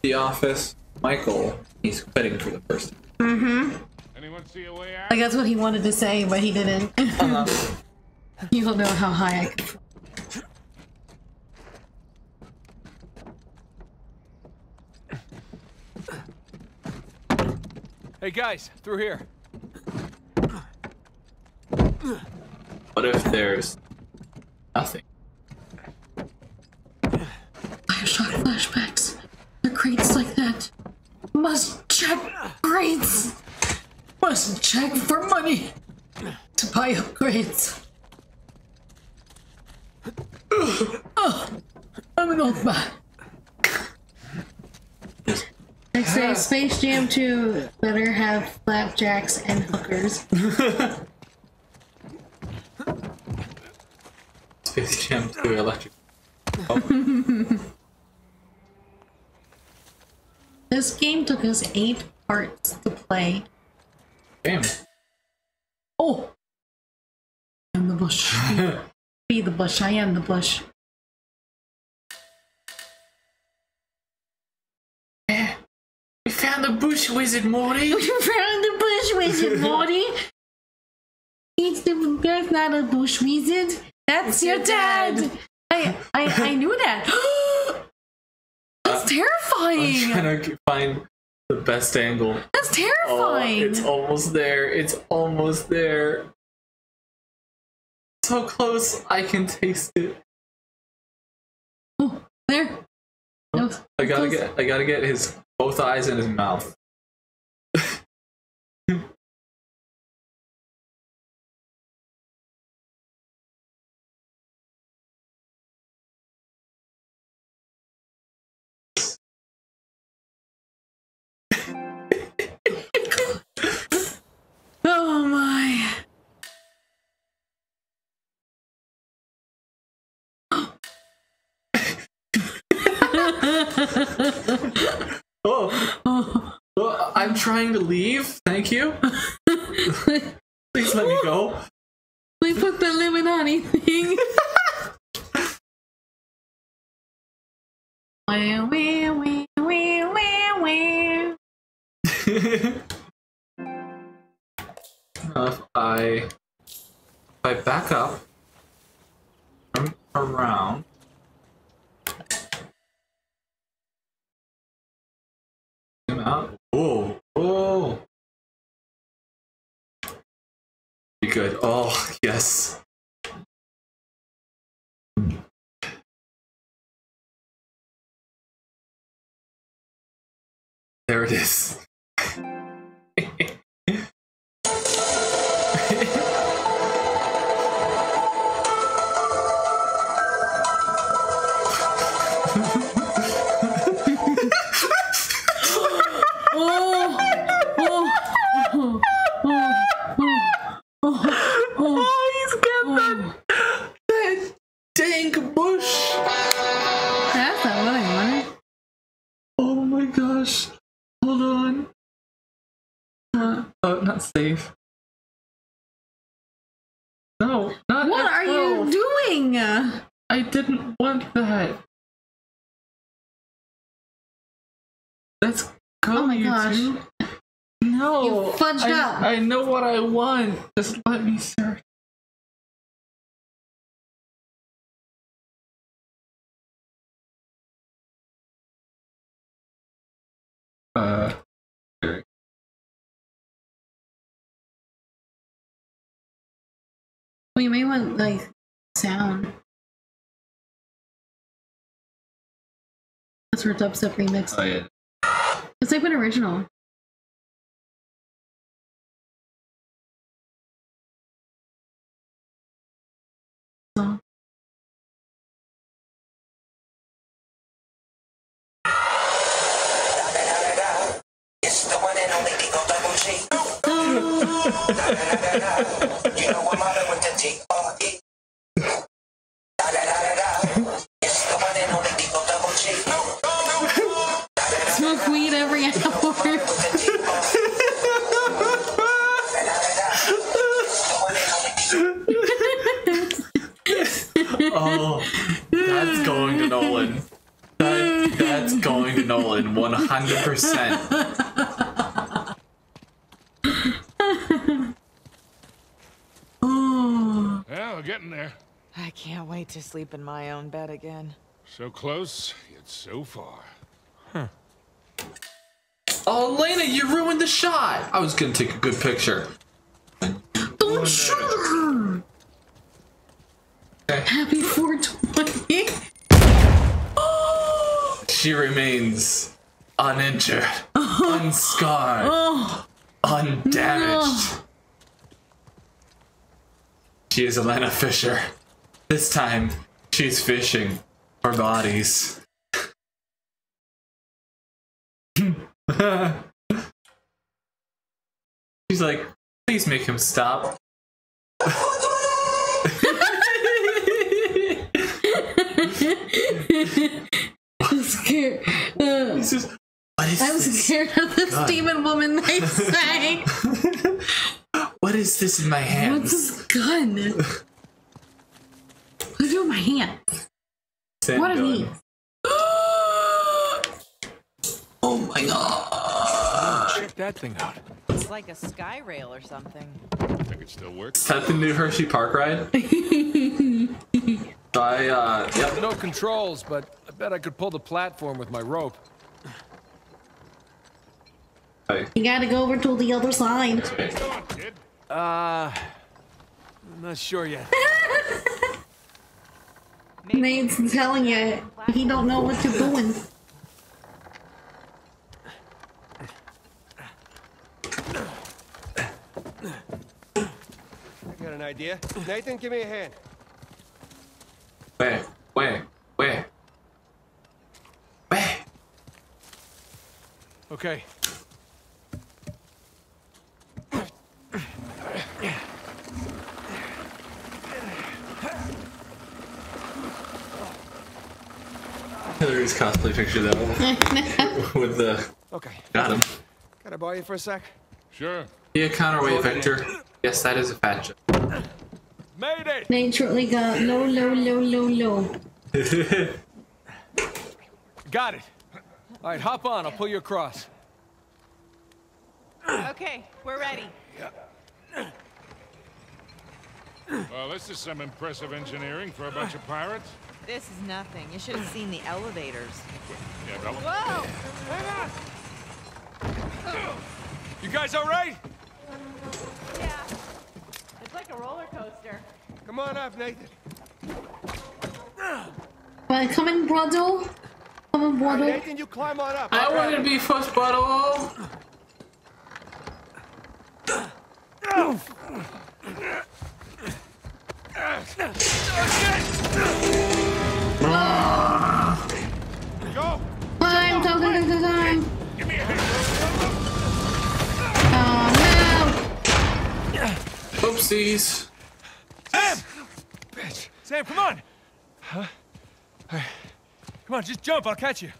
The Office. Michael. He's quitting for the first time. Mm-hmm. Anyone see a way out? Like that's what he wanted to say, but he didn't. Uh-huh. you don't know how high I can fly. Hey guys, through here. What if there's nothing? Bioshock flashbacks. The crates like that. Must check crates. Must check for money to buy upgrades. Ugh. I'm an old man. They say Space Jam 2 better have flapjacks and hookers. Space Jam 2 Electric. This game took us eight parts to play. Bam. Oh! I'm the bush. Be the bush. I am the bush. Yeah. Eh. We found the bush wizard, Morty. We found the bush wizard, Morty. it's the, that's not a bush wizard. That's your, your dad. dad. I, I, I knew that. that's terrifying. I'm trying to find the best angle. That's Oh, terrifying. it's almost there. It's almost there. So close, I can taste it. Oh, there. I gotta close. get. I gotta get his both eyes in his mouth. Oh, Oh. well, I'm trying to leave. Thank you. Please let me go. We put the Illuminati thing. Wah, wah, wah, wah, wah, wah. Uh, if I if I back up, turn around. Out. Whoa, whoa. Be good. Oh yes. There it is. Oh, oh, oh, he's got that, that dang bush. That's not what I wanted. Oh my gosh. Hold on. Uh, oh, not safe. No, not What are F12. you doing? I didn't want that. Let's go, Oh my you gosh. Two. No. You fudged I, up. I know what I want. Just let me search. Uh, sorry. Well, you may want like sound. That's for dubstep remix. oh yeah. It's like an original. Sleep in my own bed again. So close, yet so far. Oh, Lena, you ruined the shot. I was going to take a good picture. don't shoot her. Happy 420. She remains uninjured, unscarred, Oh, undamaged. She is Elena Fisher. This time, she's fishing for bodies. she's like, please make him stop. I'm scared. Uh, He's just, what is I'm this? scared of this God. demon woman they say. What is this in my hand? What's hands? this gun? What do I do with my hand? Sand What are gun. these? Oh my god. check that thing out. It's like a sky rail or something. I Think it still works? Is that the new Hershey Park ride? I, uh, yep. No controls, but I bet I could pull the platform with my rope. You gotta go over to the other side. On. Uh, I'm not sure yet. Nate's telling you he don't know what you're doing. I got an idea. Nathan, give me a hand. Where? Where? Where? Where? Okay. Hillary's cosplay picture though. With the. Okay. Got him. Can I borrow you for a sec? Sure. Be a counterweight, Victor. Yes, that is a fat joke. Made it! Nate shortly got low, low, low, low, low. Got it. All right, hop on. I'll pull you across. Okay, we're ready. Well, this is some impressive engineering for a bunch of pirates. This is nothing. You should have seen the elevators. Yeah, Bella. Whoa! You guys all right? Yeah. It's like a roller coaster. Come on up, Nathan. But come in, brother. Come in, brother. Nathan, you climb on up. I want to be first bottle. Oh, Go! Give me a hand. Oh Oopsies. Sam! Bitch. Sam, come on! Huh? All right. Come on, just jump. I'll catch you.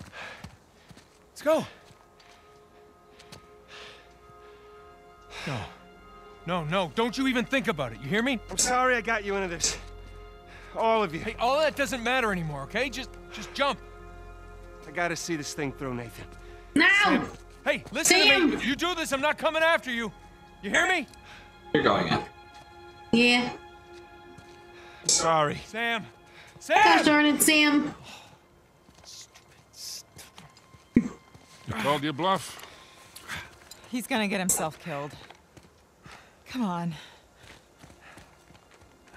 Let's go. No. No, no. Don't you even think about it. You hear me? I'm sorry I got you into this. All of you. Hey, all that doesn't matter anymore, okay? Just just jump. I gotta see this thing through, Nathan. no! Now! Hey, listen to me. If you do this, I'm not coming after you. You hear me? You're going in. Yeah. Sorry. Sam. Sam! Gosh Sam! darn it, Sam. You called your bluff? He's gonna get himself killed. Come on.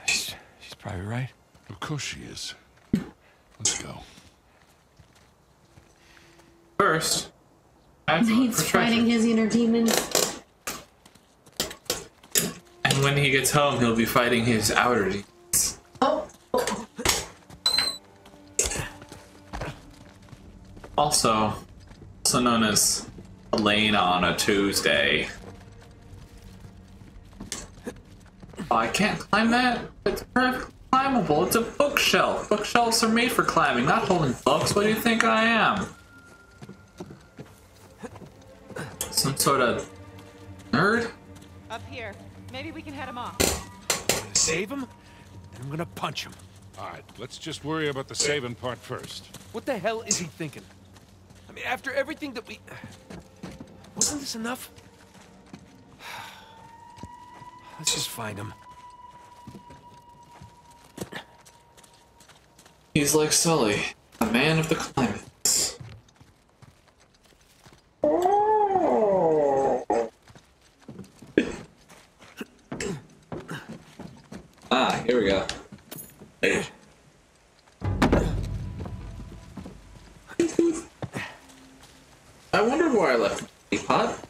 She's, she's probably right. Of course she is. Let's go. First, I have to look He's for treasure. fighting his inner demons. And when he gets home, he'll be fighting his outer demons. Oh. Also, also known as Elena on a Tuesday. Oh, I can't climb that. It's perfectly climbable. It's a bookshelf. Bookshelves are made for climbing, not holding books. What do you think I am? Some sort of nerd? Up here. Maybe we can head him off. Save him, and I'm gonna punch him. All right, let's just worry about the saving part first. What the hell is he thinking? I mean, after everything that we... Wasn't this enough? Let's just find him. He's like Sully, a man of the climates. ah, here we go. I wondered where I left the teapot.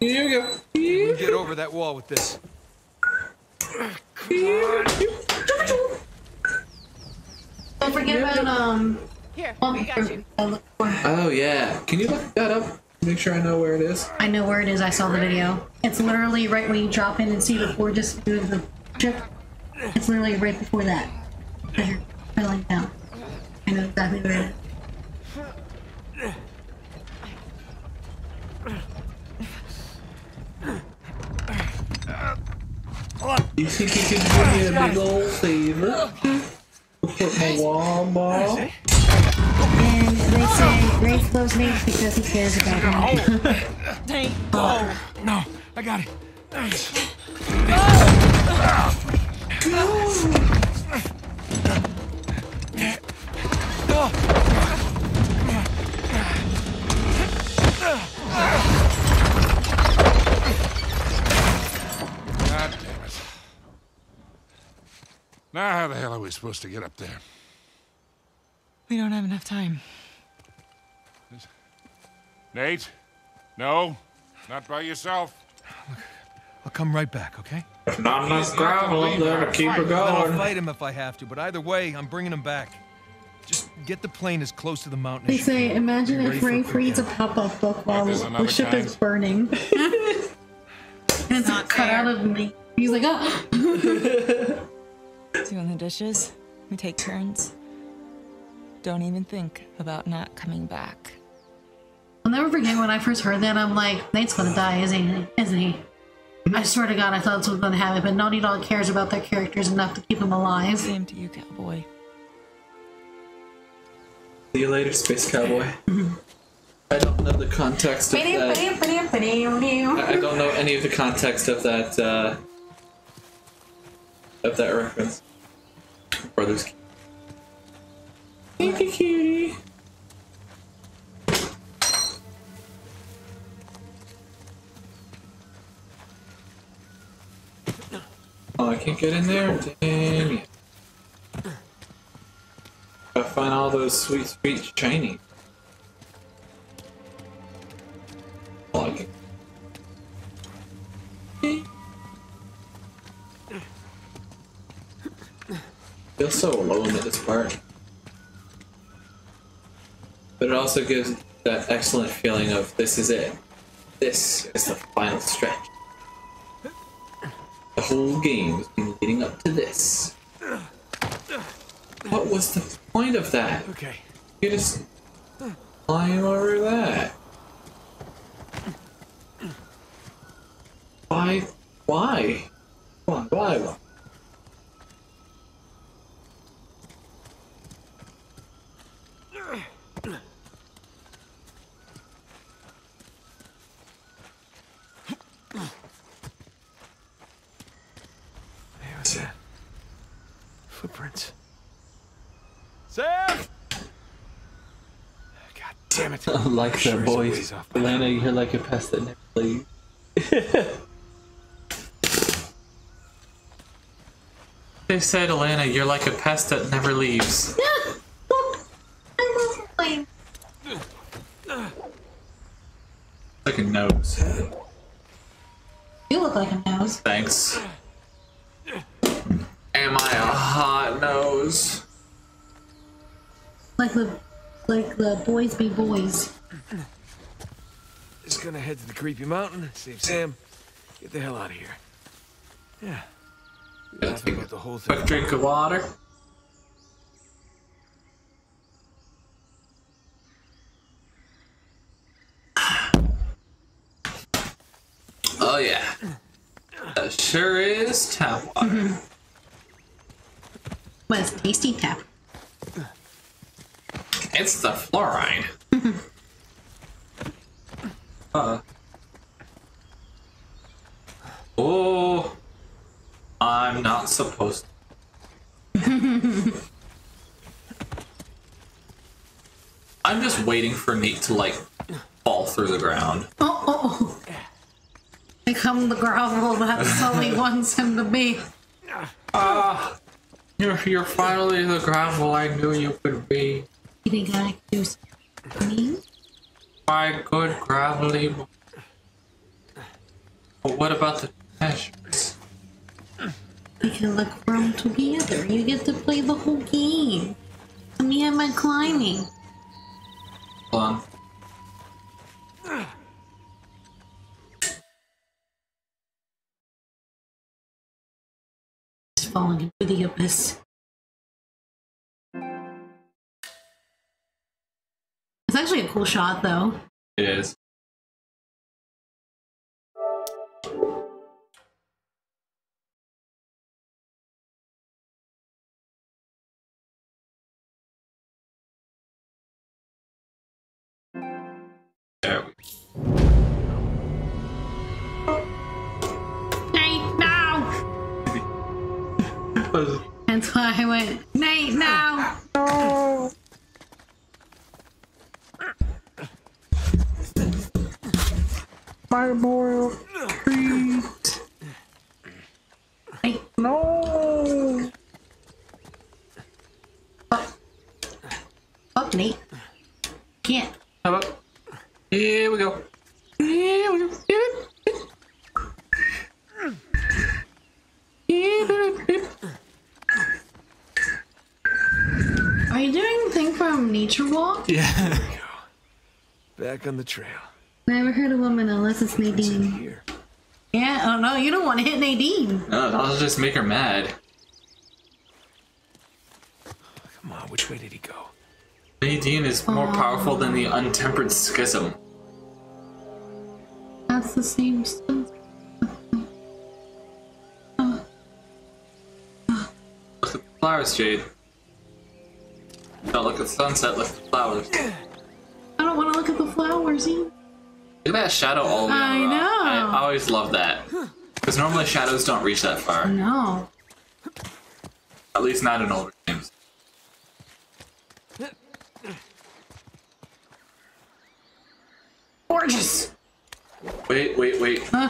Here we go. We'll get over that wall with this. Don't forget about, um, Here, we got you. Oh yeah. Can you look that up? Make sure I know where it is. I know where it is. I saw the video. It's literally right when you drop in and see the before just doing the trip. It's literally right before that. As you're down. I know exactly where it is. You think you could do me a big old favor? Put my wall ball? And they say Rafe loves Nate because he cares about him. Nate, oh. No, I got it. God Now how the hell are we supposed to get up there? we don't have enough time. Nate? No? Not by yourself? I'll come right back, okay? Not enough not gravel gonna up leave there to keep her fighting. Then I'll fight him if I have to, but either way, I'm bringing him back. Just get the plane as close to the mountain They as you say, can. imagine if for a Rafe reads a pop-up book while the another ship is burning. and it's not cut fair. out of me. He's like, oh. Doing the dishes. We take turns. Don't even think about not coming back. I'll never forget when I first heard that. I'm like, Nate's gonna die, isn't he? Isn't he? I swear to God, I thought that's what was gonna happen. But Naughty Dog cares about their characters enough to keep them alive. Same to you, cowboy. See you later, Space Cowboy. I don't know the context of that. I I don't know any of the context of that, uh, of that reference. Brothers. Thank you, cutie. Oh, I can't get in there? Damn it. Gotta find all those sweet, sweet I can. Feel so alone at this part. But it also gives that excellent feeling of this is it. This is the final stretch. The whole game has been leading up to this. What was the point of that? Okay. You just climb over that. Why? Why? Why? Why? Why? Hey, what's that? Footprints. Sam! God damn it. like Sure that is a voice. ways Elena, you're like a pest that never leaves. they said, Elena, you're like a pest that never leaves. Like a nose. You look like a nose. Thanks. Am I a hot nose? Like the, like the boys be boys. Just gonna head to the creepy mountain, save Sam, get the hell out of here. Yeah. Be Yeah, laughing take about the whole thing. Quick drink of water. Oh yeah. That sure is tap water. But it's tasty tap. It's the fluoride. uh. Oh. I'm not supposed I'm just waiting for Nate to like fall through the ground. Oh, oh. Become the grovel that Sully wants him to be. You're you're finally the gravel I knew you could be. You think I could do something? My good gravelly. But what about the trash? We can look for them together. You get to play the whole game. Me and my climbing. Hold on. Just falling into the abyss. actually a cool shot, though. It is. There. Nate, no! That's why I went, Nate, now. My moral treat. Nate, No. fuck Nate. Can't. How about? Here we go. Here we go. Are you doing the thing from Nature Walk? Yeah. Back on the trail. I never heard a woman unless it's Nadine. Here. Yeah, oh no, you don't want to hit Nadine. No, that'll just make her mad. Come on, which way did he go? Nadine is more powerful than the untempered schism. That's the same stuff. Look at the flowers, Jade. Don't look at the sunset, look at the flowers. I don't want to look at the flowers. Either. At that shadow all the way I on the rock. know. I always love that. Because normally shadows don't reach that far. No. At least not in older games. Gorgeous. Wait, wait, wait. Huh?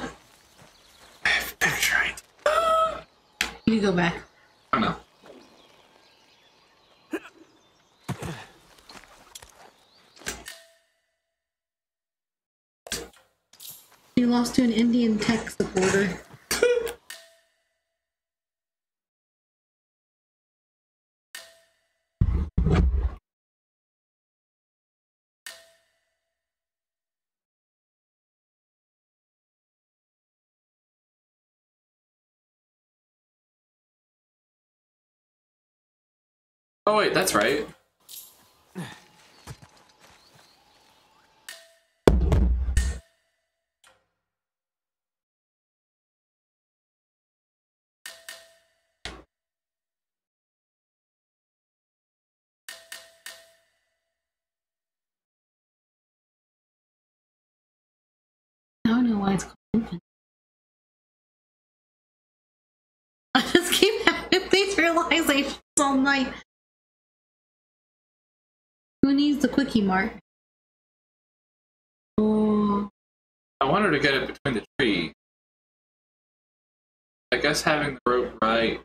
I have a picture right. You go back. Oh no. You lost to an Indian tech supporter. Oh wait, that's right. Infant. I just keep having these realizations all night. Who needs the quickie mark? Oh, I wanted to get it between the tree. I guess having the rope right.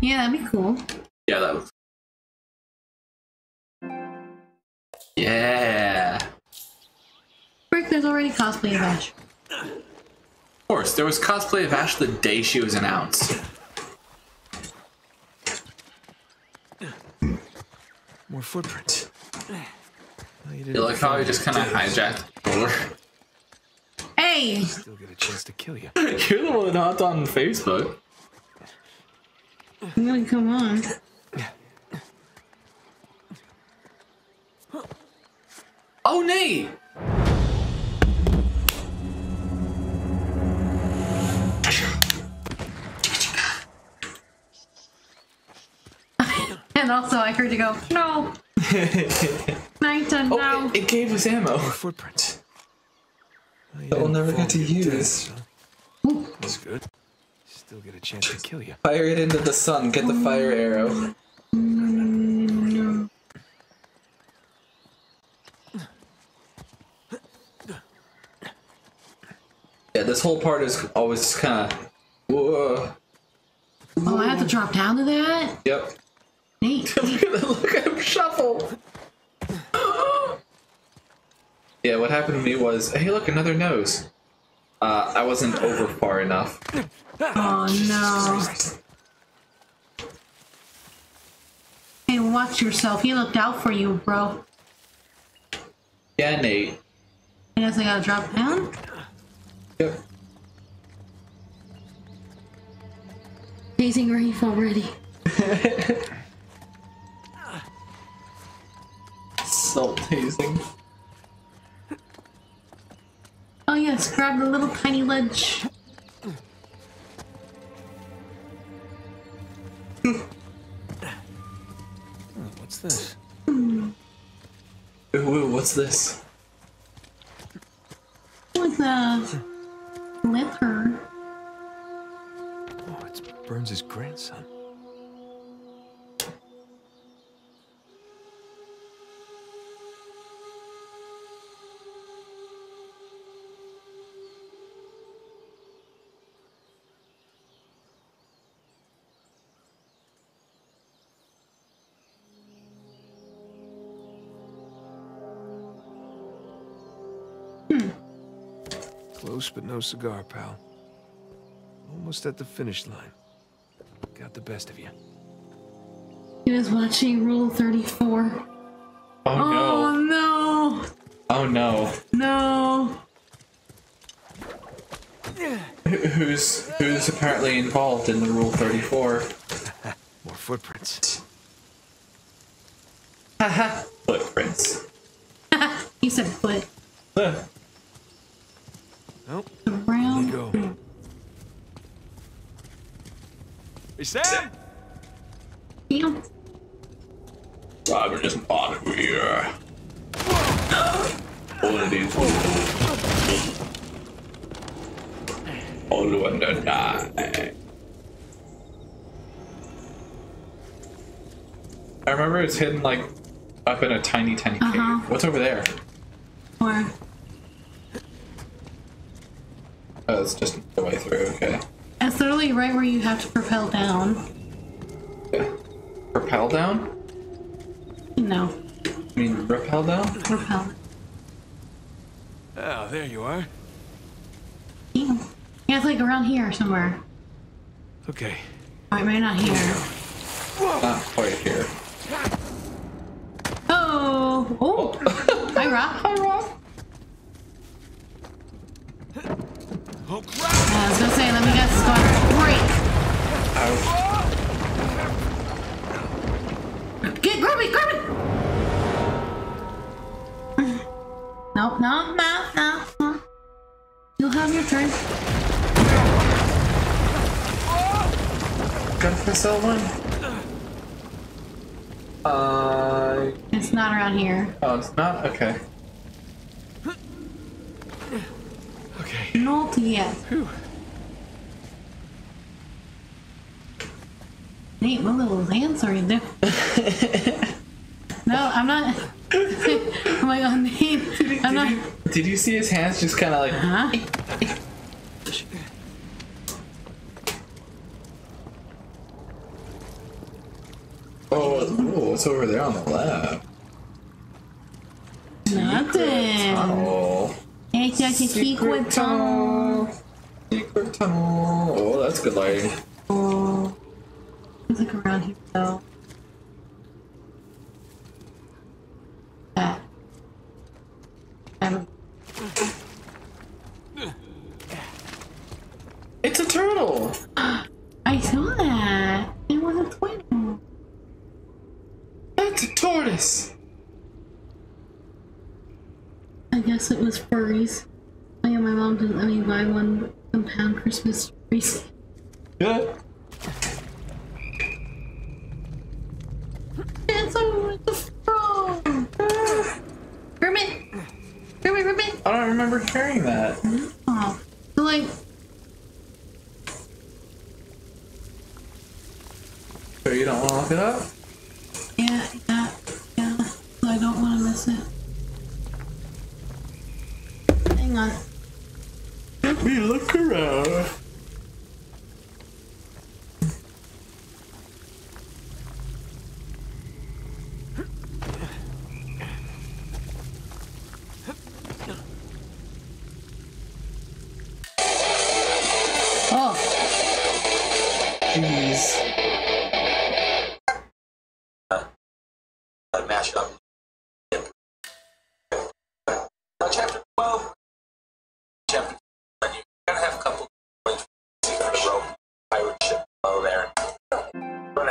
yeah, that'd be cool. Yeah, that looks. Yeah. Frick, there's already cosplay of Ash. Of course, there was cosplay of Ash the day she was announced. More footprints. Oh, you You didn't like how I just kind of hijacked the door? Hey! Still get a chance to kill you. You're the one that hopped on Facebook. I'm gonna come on. Oh, Nate! And also, I heard you go, no! Night and Oh, no. it, it gave us ammo. More footprints. Well, That we'll never get to your death, use. so That's good. Still get a chance to kill you. Fire it into the sun. Get the fire arrow. Yeah, this whole part is always just kind of. Whoa. Oh, I have to drop down to that? Yep. Nate. Look at him shuffle. yeah, what happened to me was, hey, look, another nose. Uh, I wasn't over far enough. Oh no. Hey, watch yourself. He looked out for you, bro. Yeah, Nate. I guess I gotta drop down? Yep. Tasing Rafe already. Salt tasing. Oh yes, grab the little tiny ledge. Oh, what's this? Ooh, ooh, what's this? With the leather. Oh, it's Burns' his grandson. Close but no cigar, pal. Almost at the finish line. Got the best of you. He was watching Rule 34. Oh, Oh no. no! Oh no. No! Who's who's apparently involved in the Rule 34? More footprints. Haha. Footprints. He said foot. Huh. Oh, there Around. you go. Hey, Sam! Damn. Robert is not here. One of these All one to die. I remember it's hidden like up in a tiny, tiny cave. Uh-huh. What's over there? Or Oh, it's just the way through. Okay. it's literally right where you have to propel down. Yeah. Propel down? No, I mean, rappel down? propel. Oh, there you are. Damn. Yeah, it's like around here somewhere. Okay. Alright, maybe not here. Not quite here. Oh! Oh! Hi, Rock. Hi, Rock. Oh, crap! I was gonna say, let me guess, it's going to break. Get, grab it, grab it! No, no, no, no, no. You'll have your turn. Gotta press L1. Uh. It's not around here. Oh, it's not? Okay. Okay. Not yet. Whew. Nate, what little dance are you doing? no, I'm not. oh my god, Nate. I'm not. Did you see his hands just kind of like. Huh? Oh, ooh, what's over there on the left? Nothing. Tunnel. It's a secret tunnel. Secret tunnel. Oh, that's good lighting. Oh. It's like around here though. That. I don't- It's a turtle! I saw that. It was a twin. That's a tortoise! I guess it was furries. Oh yeah, my mom didn't let me buy one compound Christmas trees. Yeah. It's a, it's a frog. Kermit. Kermit, Kermit. I don't remember hearing that. Oh, so like, So you don't want to look it up? yeah, yeah, yeah. So I don't want to miss it. Hang on. Let me look around.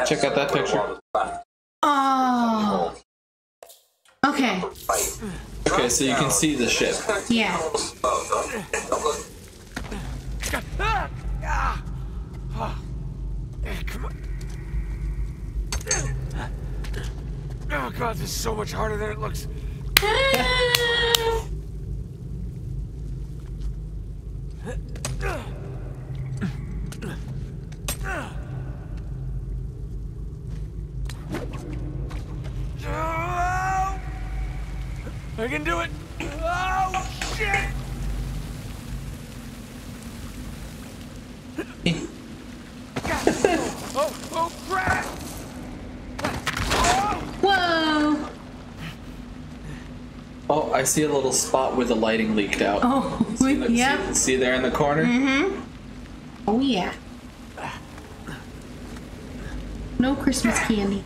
Check out that picture. all the fun oh. Okay. Okay, so you can see the ship. Yeah. Oh, don't, don't look. Come on. Oh god, this is so much harder than it looks. I can do it. Oh, shit! oh, oh, crap! Whoa! Oh, I see a little spot where the lighting leaked out. Oh, See, the- yep. see, see there in the corner? Mm-hmm. Oh yeah. No Christmas candy.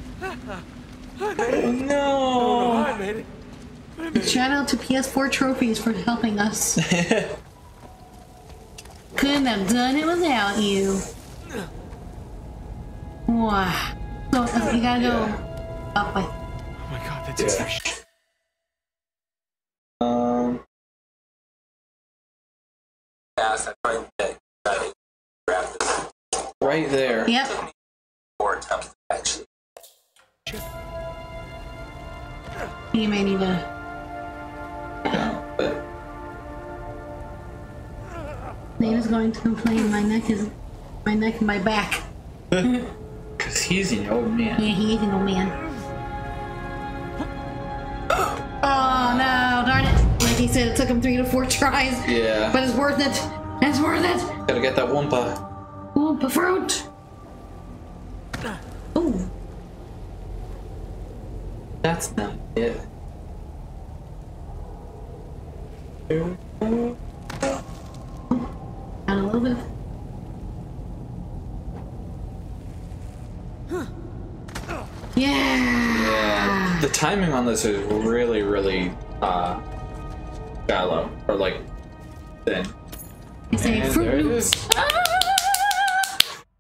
No. I made it. Shout out to PS4 Trophies for helping us. Couldn't have done it without you. Wow. So uh, you gotta go up by. Oh my god, that's Yeah. extra. Um, Fast, I try to try to grab this right there. Yep. four attempts actually. You may need to. But Nate is going to complain. My neck is. My neck and my back. because he's an old man. Yeah, he is an old man. Oh no, darn it. Like he said, it took him three to four tries. Yeah. But it's worth it. It's worth it. Gotta get that Wumpa. Ooh, the fruit. Ooh. That's not it. Got a little bit. Yeah. Yeah. The timing on this is really, really uh shallow. Or like thin. I say And fruit there it loops. Ah!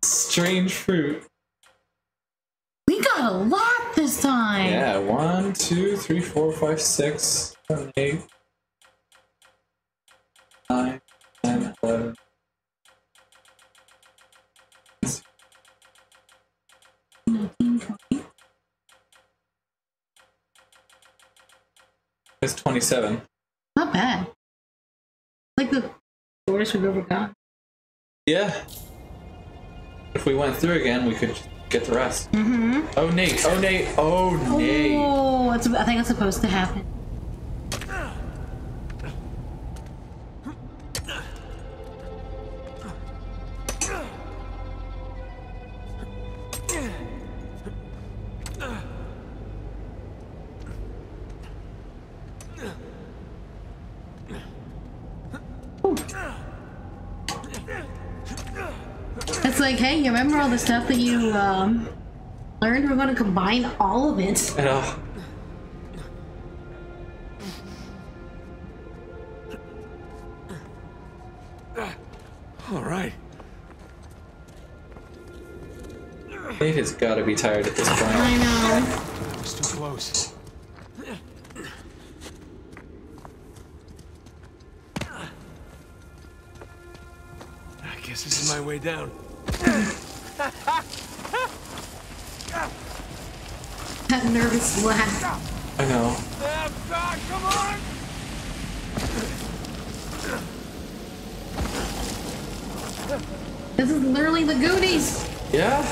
Strange fruit. We got a lot this time. Yeah, one, two, three, four, five, six, seven, eight, nine, ten, eleven. It's 27. Not bad. Like the shortest we've ever gone. Yeah. If we went through again, we could get the rest. Mm-hmm. Oh, Nate. Oh, Nate. Oh, Nate. Oh, it's, I think it's supposed to happen. All the stuff that you um, learned? We're going to combine all of it. I know. All right. Nate has got to be tired at this point. I know. That was too close. I guess this is my way down. That nervous laugh. I know. Come on! This is literally the Goonies. Yeah?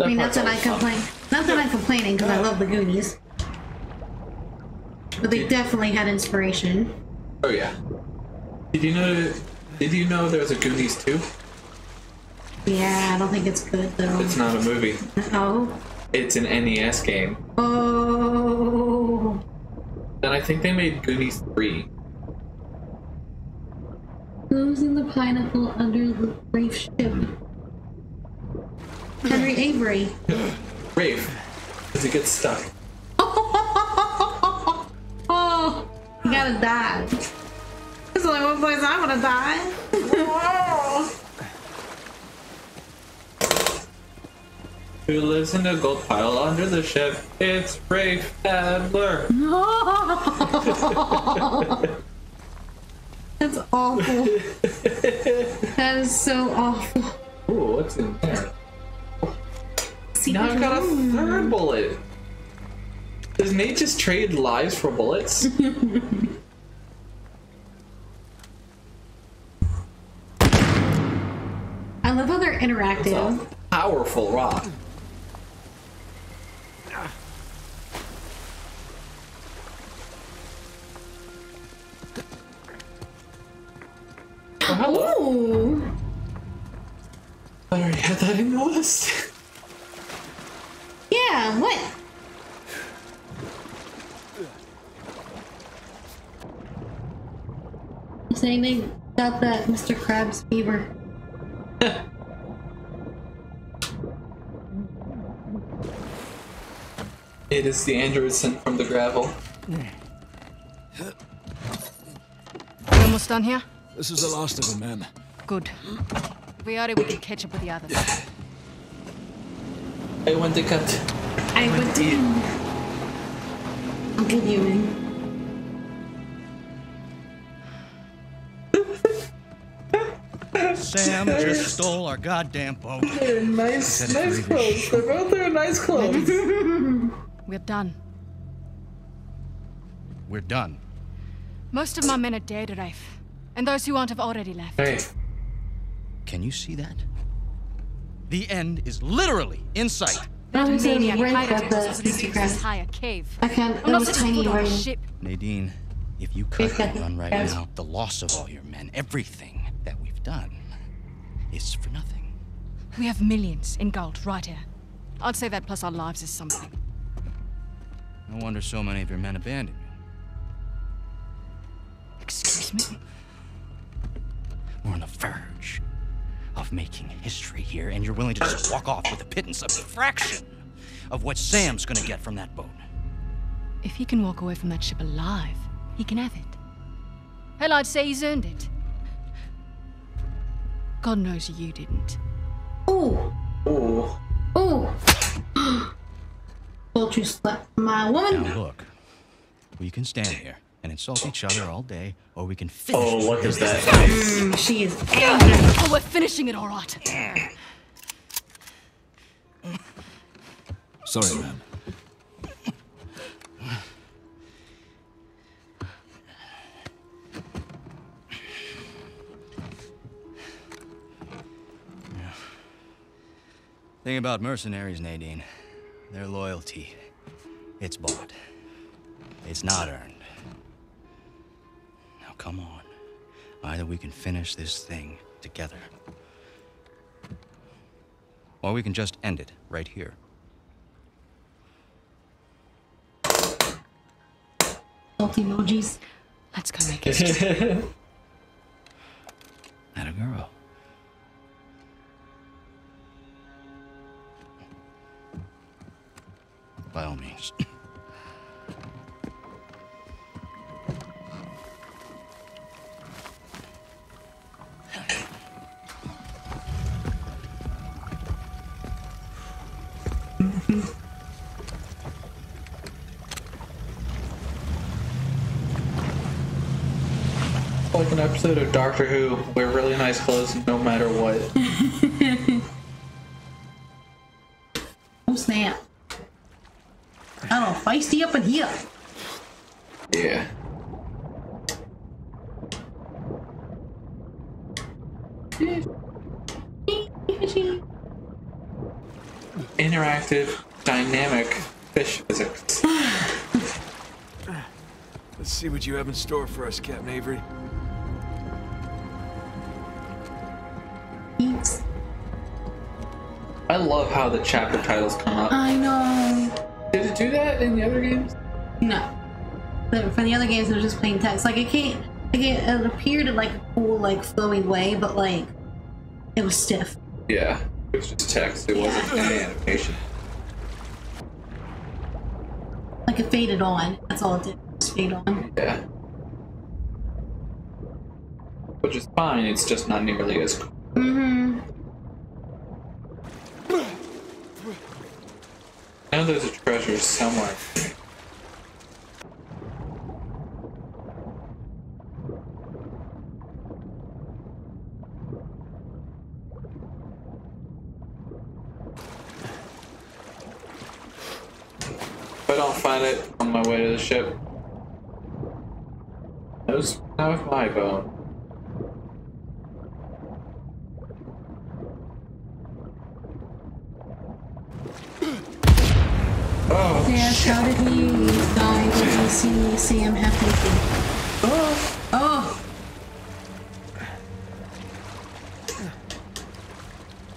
I mean, not that I complain. Not that I'm complaining because I love the Goonies. But they definitely had inspiration. Oh yeah. Did you know? Did you know there's a Goonies too? Yeah, I don't think it's good though. It's not a movie. Oh. It's an NES game. Oh. Then I think they made Goonies three. Who's in the pineapple under the Rafe ship? Henry Avery. Rafe, because he gets stuck. oh, you gotta die. Is only one place I wanna die. Who lives in a gold pile under the ship? It's Rafe Adler. That's awful. that is so awful. Ooh, what's in there? See, Now I've got a third bullet. Does Nate just trade lives for bullets? I love how they're interactive. powerful rock. Oh, hello. Ooh. I already had that in the list. Yeah, what? Saying they got that Mr. Krabs fever. It is the android sent from the gravel. You almost done here? This is the last of them, ma'am. Good. If we are it, we can catch up with the others. I want to cut. I want in. I'll give you in. Sam just stole our goddamn boat. They're in nice, nice clothes. They're both in nice clothes. We're done. We're done. Most of my men are dead, Rafe. And those who aren't have already left. hey, Can you see that? The end is literally in sight. I was in Maniac right at the was this higher cave. I can't. I'm not was a tiny foot on ship. Nadine, if you We've cut got the the run right guys. now, the loss of all your men, everything that we've done, is for nothing. We have millions in gold right here. I'd say that plus our lives is something. No wonder so many of your men abandoned you. Excuse me? We're on the verge of making history here, and you're willing to just walk off with a pittance, of a fraction of what Sam's gonna get from that boat. If he can walk away from that ship alive, he can have it. Hell, I'd say he's earned it. God knows you didn't. Ooh. ooh. Ooh. Don't you slap my woman? Now look, we can stand here and insult each other all day, or we can finish. Oh, look at that. Mm, she is angry. Oh, we're finishing it all right. Sorry, ma'am. Thing about mercenaries, Nadine, their loyalty, it's bought. It's not earned. Now come on. Either we can finish this thing together, or we can just end it right here. Salty emojis. Let's go make history. That a girl. By all means. Like an episode of Doctor Who, wear really nice clothes no matter what. Oh snap. I don't feisty up in here. Yeah. Interactive, dynamic fish physics. Let's see what you have in store for us, Captain Avery. Eats. I love how the chapter titles come up. I know. It do that in the other games? No. But for the other games, it was just plain text. Like, it can't. Like, it, it appeared in, like, a cool, like, flowing way, but, like, it was stiff. Yeah. It was just text, it wasn't any animation. Like, it faded on. That's all it did. Just fade on. Yeah. Which is fine, it's just not nearly as cool. Mm-hmm. I know there's a treasure somewhere. If I don't find it on my way to the ship, that was not with my bone. Yes, how did he die when you see Sam half naked? Oh! Oh!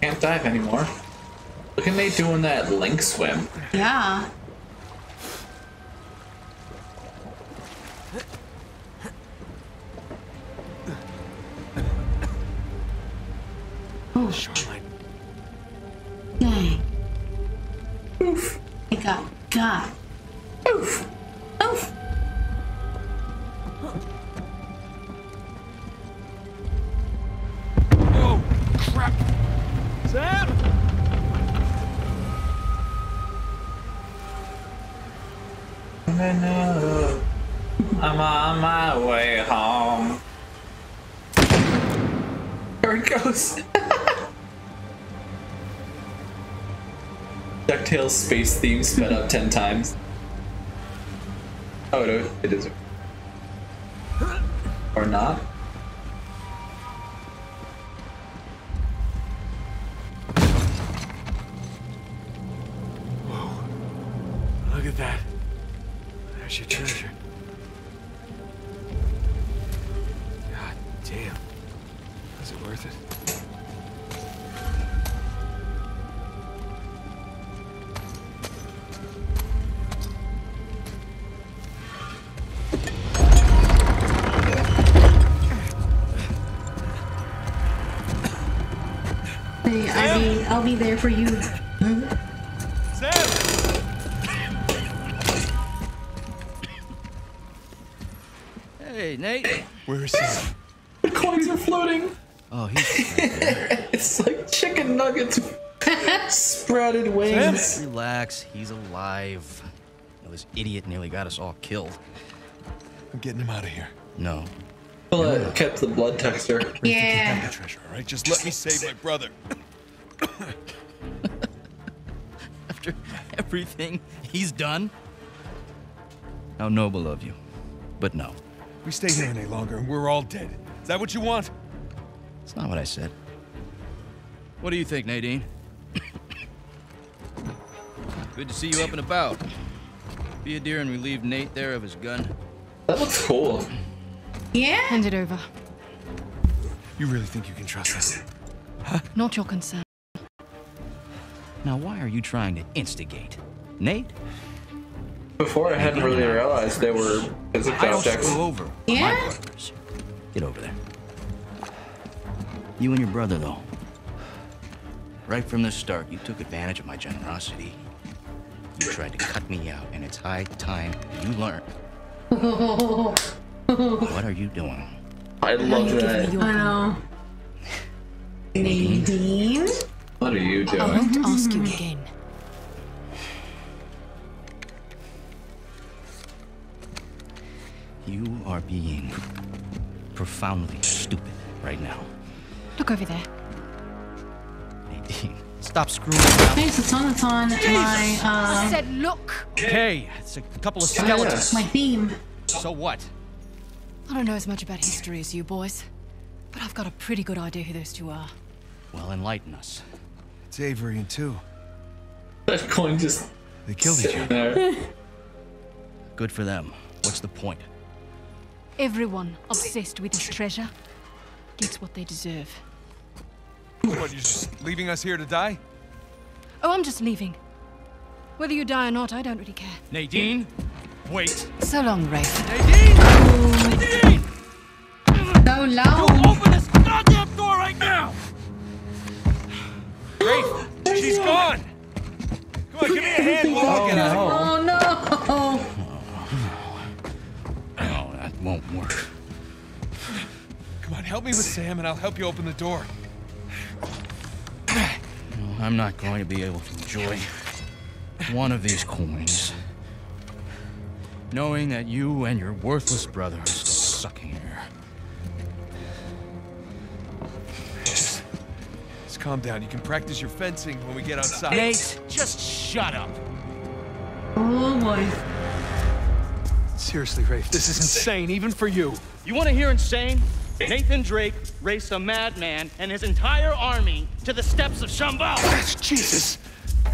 Can't dive anymore. Look at Nate doing that link swim. Yeah. Oh, Shoreline. dang. Oof. I got got. Oof. Oof. Oh, crap! Sam! I'm on my way home. There it goes. DuckTales space theme sped up 10 times. Oh, no, it is. Or not. There for you. Hey, Nate. Where is Sam? The coins are floating. Oh, he's It's like chicken nuggets. Sprouted wings. Relax, he's alive. Now, this idiot nearly got us all killed. I'm getting him out of here. No. Well, uh, kept the blood texture. Yeah. Treasure, all right? Just let me save my brother. After everything he's done? How noble of you. But no, We stay here any longer and we're all dead. Is that what you want? it's not what I said. What do you think, Nadine? Good to see you up and about. Be a dear and relieve Nate there of his gun. That looks cool. Yeah? Hand it over. You really think you can trust us? Huh? Not your concern. Now, why are you trying to instigate? Nate? Before I hadn't really realized they were physics I don't objects. over Yeah? my brothers. Get over there. You and your brother, though. Right from the start, you took advantage of my generosity. You tried to cut me out, and it's high time you learn. What are you doing? I love that. I know. Nadine? What are you doing? I doing? won't ask you again. You are being profoundly stupid right now. Look over there. Nadine, stop screwing around. Hey, it's on, it's on my, I uh, said look! Okay, it's a couple of skeletons. my theme. So what? I don't know as much about history as you boys, but I've got a pretty good idea who those two are. Well, enlighten us. It's Avery and two. That coin just They killed each other. Good for them. What's the point? Everyone obsessed with this treasure gets what they deserve. What, you're just leaving us here to die? Oh, I'm just leaving. Whether you die or not, I don't really care. Nadine, wait. So long, Rafe. Nadine! Nadine! So long. You Open this goddamn door right now! Rafe, she's gone! Come on, give me a hand. We'll all get out. Oh no! No, that won't work. Come on, help me with Sam and I'll help you open the door. No, I'm not going to be able to enjoy one of these coins. Knowing that you and your worthless brother are still sucking air. Just calm down. You can practice your fencing when we get outside. Nate, just shut up. Oh boy. Seriously, Rafe, this is insane, even for you. You want to hear insane? Nathan Drake raced a madman and his entire army to the steps of Shambhala. Jesus.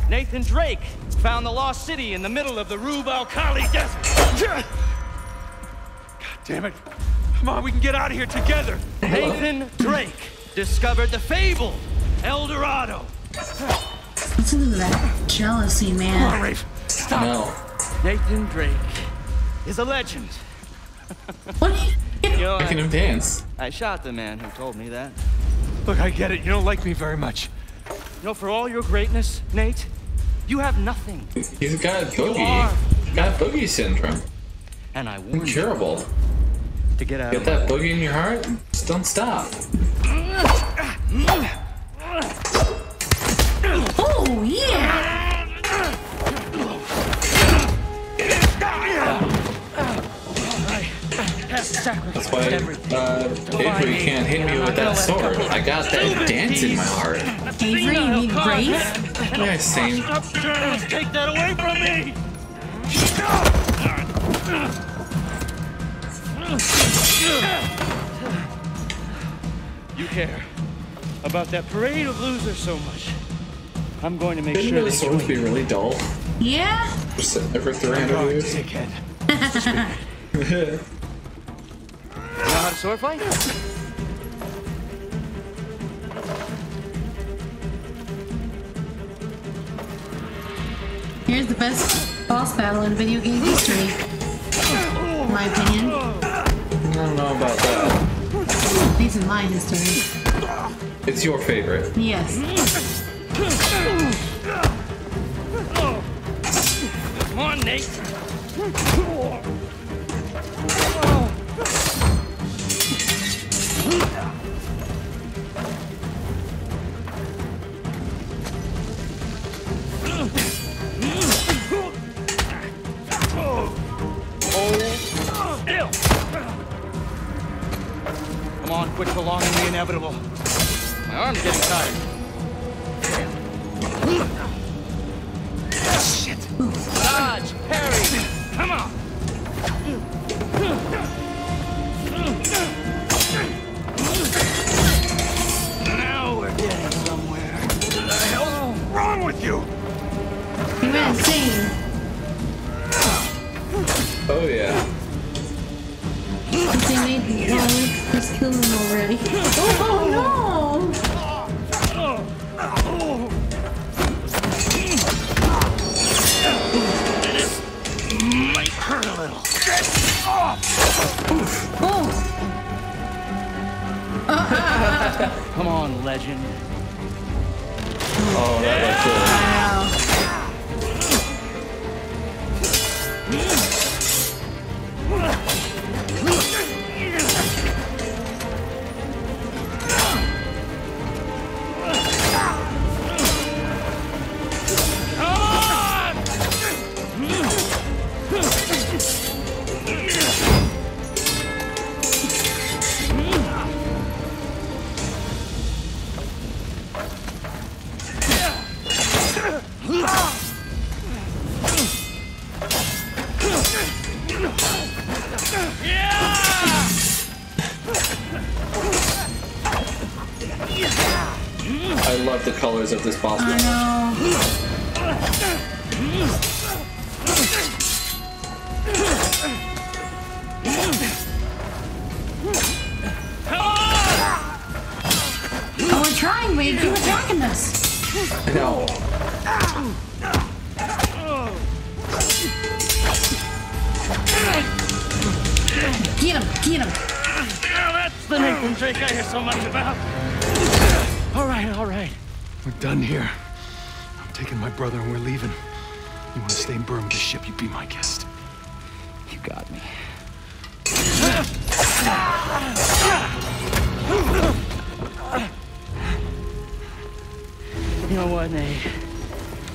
Nathan Drake found the lost city in the middle of the Rub al Khali desert. God damn it. Come on, we can get out of here together. Nathan Drake discovered the fabled El Dorado. Listen to that jealousy, man. Come on, Rafe. Stop. No. Nathan Drake is a legend. What? You know, Making I, him dance. I shot the man who told me that. Look, I get it. You don't like me very much. You know, for all your greatness, Nate, you have nothing. He's got You boogie. are. Got boogie syndrome. And I warned you Incurable. to get out Get of that boogie in your heart? Just don't stop. Mm. Oh, yeah! That's why uh, Avery can't hit me with that sword. I got that dance in my heart. Avery, you need Rafe? Yeah, same. Take that away from me! You care about that parade of losers so much. I'm going to make Didn't sure the they swords join be really dull? Yeah? Just every 300 God, years? dickhead. You know how to sword fight? Here's the best boss battle in video game history. In my opinion. I don't know about that. At least in my history. It's your favorite. Yes. Come on, Nate. Still. Come on, quit prolonging the inevitable. My arm's getting tired. Shit. Dodge, on, legend.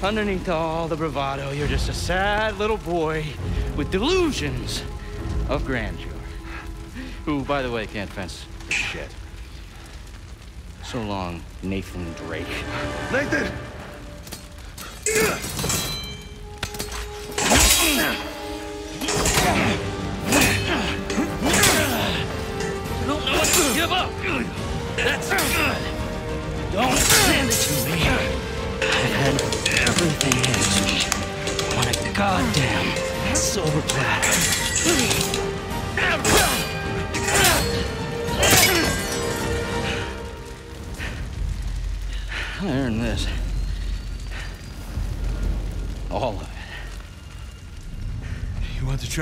Underneath all the bravado, you're just a sad little boy with delusions of grandeur. Who, by the way, can't fence shit. So long, Nathan Drake. Nathan!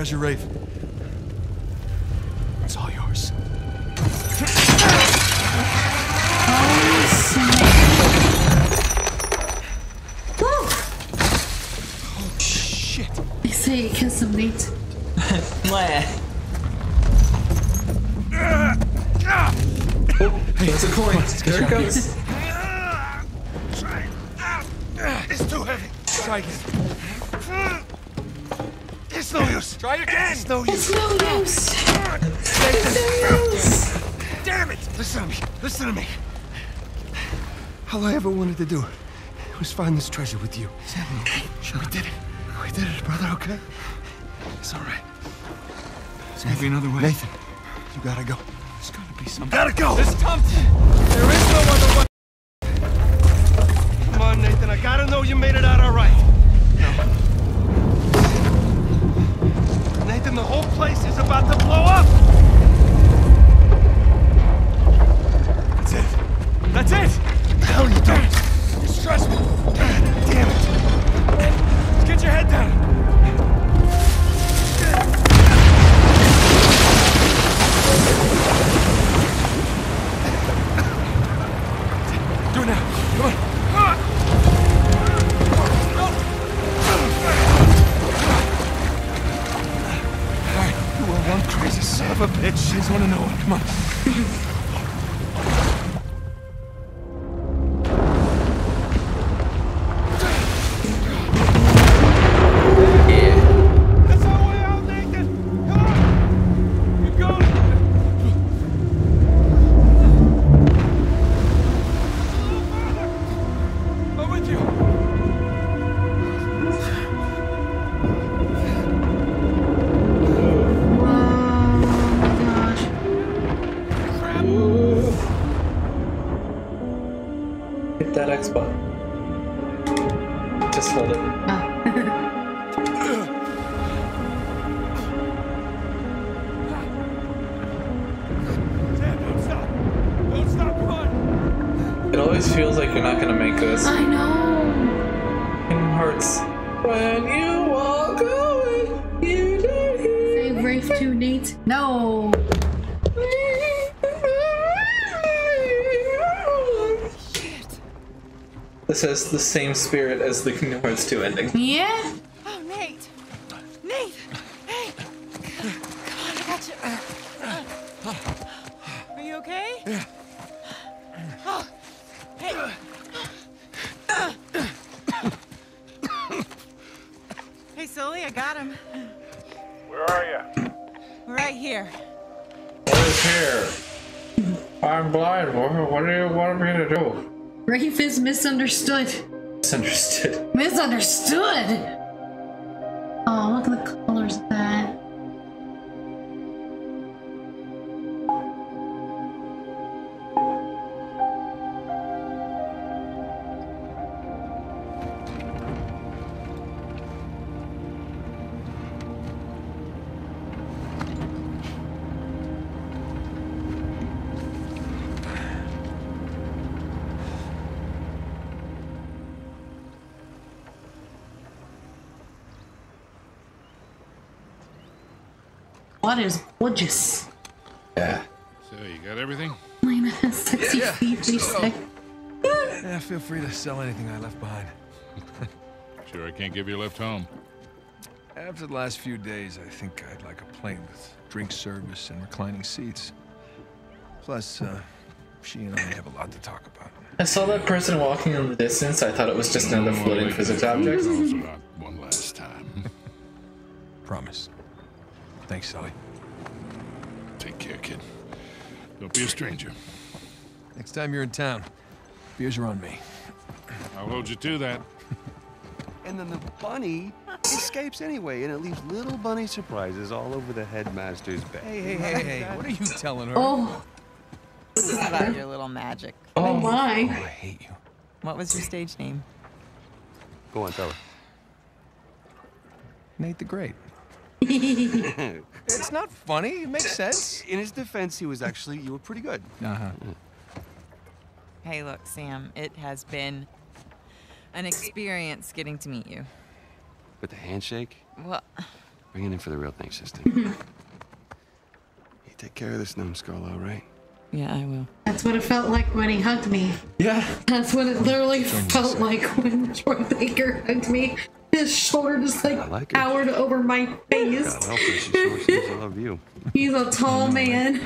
Treasure, Rafe? It's all yours. Oh shit! They say kiss some meat. it's a coin. There it goes. It's too heavy. Try again. It's no use. Try again. It's no use. It's no use. It's no use. Damn it! Listen to me. Listen to me. All I ever wanted to do was find this treasure with you. We did it. We did it, brother, okay? It's all right. There's gotta be another way. Nathan, you gotta go. There's gotta be some. Gotta go! There's something! There is no other way! Come on, Nathan, I gotta know you made it out all right. Whole place is about to blow up! That's it. That's it! What the hell you doing? You stress me. God damn it. Let's get your head down. Of a bitch. I just want to know it. Come on. This has the same spirit as the Kingdom Hearts 2 ending. Yeah? Misunderstood. Misunderstood. Misunderstood! Gorgeous? Yeah. So, you got everything? Lena has sexy Yeah, feet. They so- say. Yeah, feel free to sell anything I left behind. Sure, I can't give you a lift home. After the last few days, I think I'd like a plane with drink service and reclining seats. Plus, uh, she and I have a lot to talk about. I saw that person walking in the distance. I thought it was just another floating physics object. Girls one last time. Promise. Thanks, Sully. Take care, kid. Don't be a stranger. Next time you're in town, beers are on me. I'll hold you to that. And then the bunny escapes anyway, and it leaves little bunny surprises all over the headmaster's bed. Hey, hey, hey, hey, what are you telling her? Oh, This is about your little magic. oh my. Oh, I hate you. What was your stage name? Go on, tell her. Nate the Great. it's It's not funny. It makes sense. In his defense, he was actually, you were pretty good. Uh-huh. Hey, look, Sam, it has been an experience getting to meet you. With the handshake, Well, bring it in for the real thing, sister. you take care of this numbskull, all right? Yeah, I will. That's what it felt like when he hugged me. Yeah. That's what it literally felt like when Troy Baker hugged me. His shoulder just like, like her. towered over my face. God help her, she's so she doesn't love you. He's a tall mm. man.